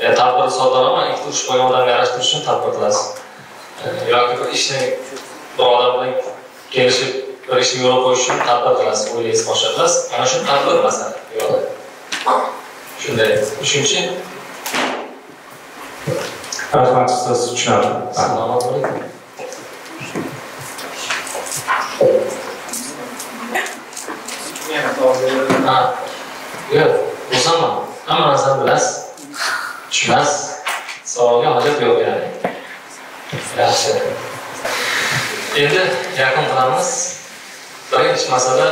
E, tadbir soddalaman ikkita uch qo'ygan odamga yarashtirish uchun tadbir qilasiz. E, yoki bir ishni bir odam bilan kelishib bir ishni yo'lga qo'yish uchun tadbir qilasiz o'ylaysiz boshqa qilasiz ana shu tadbir masala shunday uchinchi ustoz tushunarli assalomu alaykum yo'q o'saman hamma narsani bilasiz tushunasiz savolga hojat yo'q ya'ni. Yaxshi endi yakun qilamiz birinchi masala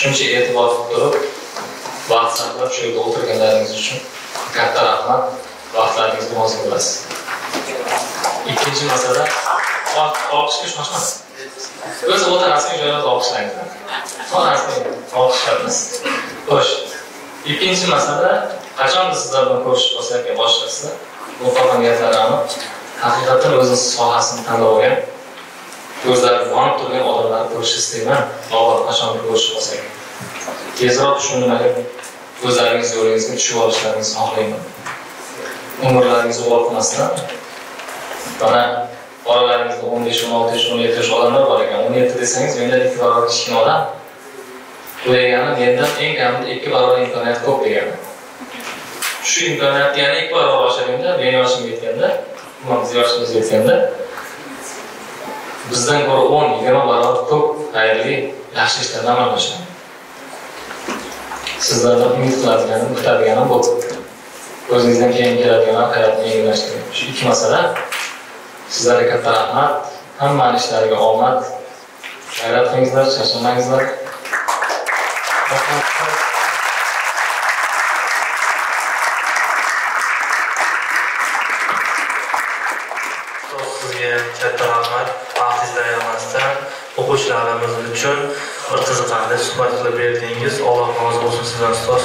shuncha e'tibor turib vaqt sarflab shu yerda o'tirganlaringiz uchun katta rahmat. Vaqtlaringizni hozir qilasiz ikkinchi masala olqishga shoshmang. O'zi o'tirasizmi joyingizda olqishlang onasini olqishlaymiz xo'sh. Ikkinchi masala qachondir sizlar bilan ko'rishib qolsak boshlasa bu qolgan gaplari aniq. Haqiqatdan o'zini sohasini tanlab olgan ko'zlari quvonib turgan odamlarni ko'rishni istayman avval qachon ko'rishib qolsak tezroq shu nimaga o'zlaringiz yo'lingizga tushib olishlaringizni xohlayman. Umrlaringizni uzoqlamasdan mana oralaringizda o'n besh o'n olti yosh o'n yetti yosh odamlar bor ekan. O'n yetti desangiz mendan ikki barobar kichkina odam. Bu degani mendan eng kamida ikki barobar imkoniyat ko'p degani. Shu imkoniyatni yana ikki barobar oshirganda meni yoshim yetganda bizni yoshimiz yetganda bizdan ko'ra o'n yigirma barobar ko'p xayrli yaxshi ishlarni amalga oshiradi sizlardan umid qiladiganim kutadiganim bu. O'zingizdan keyin keladiganlar hayotni yengillashtirgan shu ikki masala sizlarga katta rahmat. Hammani ishlariga omad. G'ayrat qilingizlar charchamangizlar sizga katta rahmat. O'quvchilarimiz uchun bir qiziqarli suhbat qilib berdingiz. Alloh rozi bo'lsin sizdan ustoz.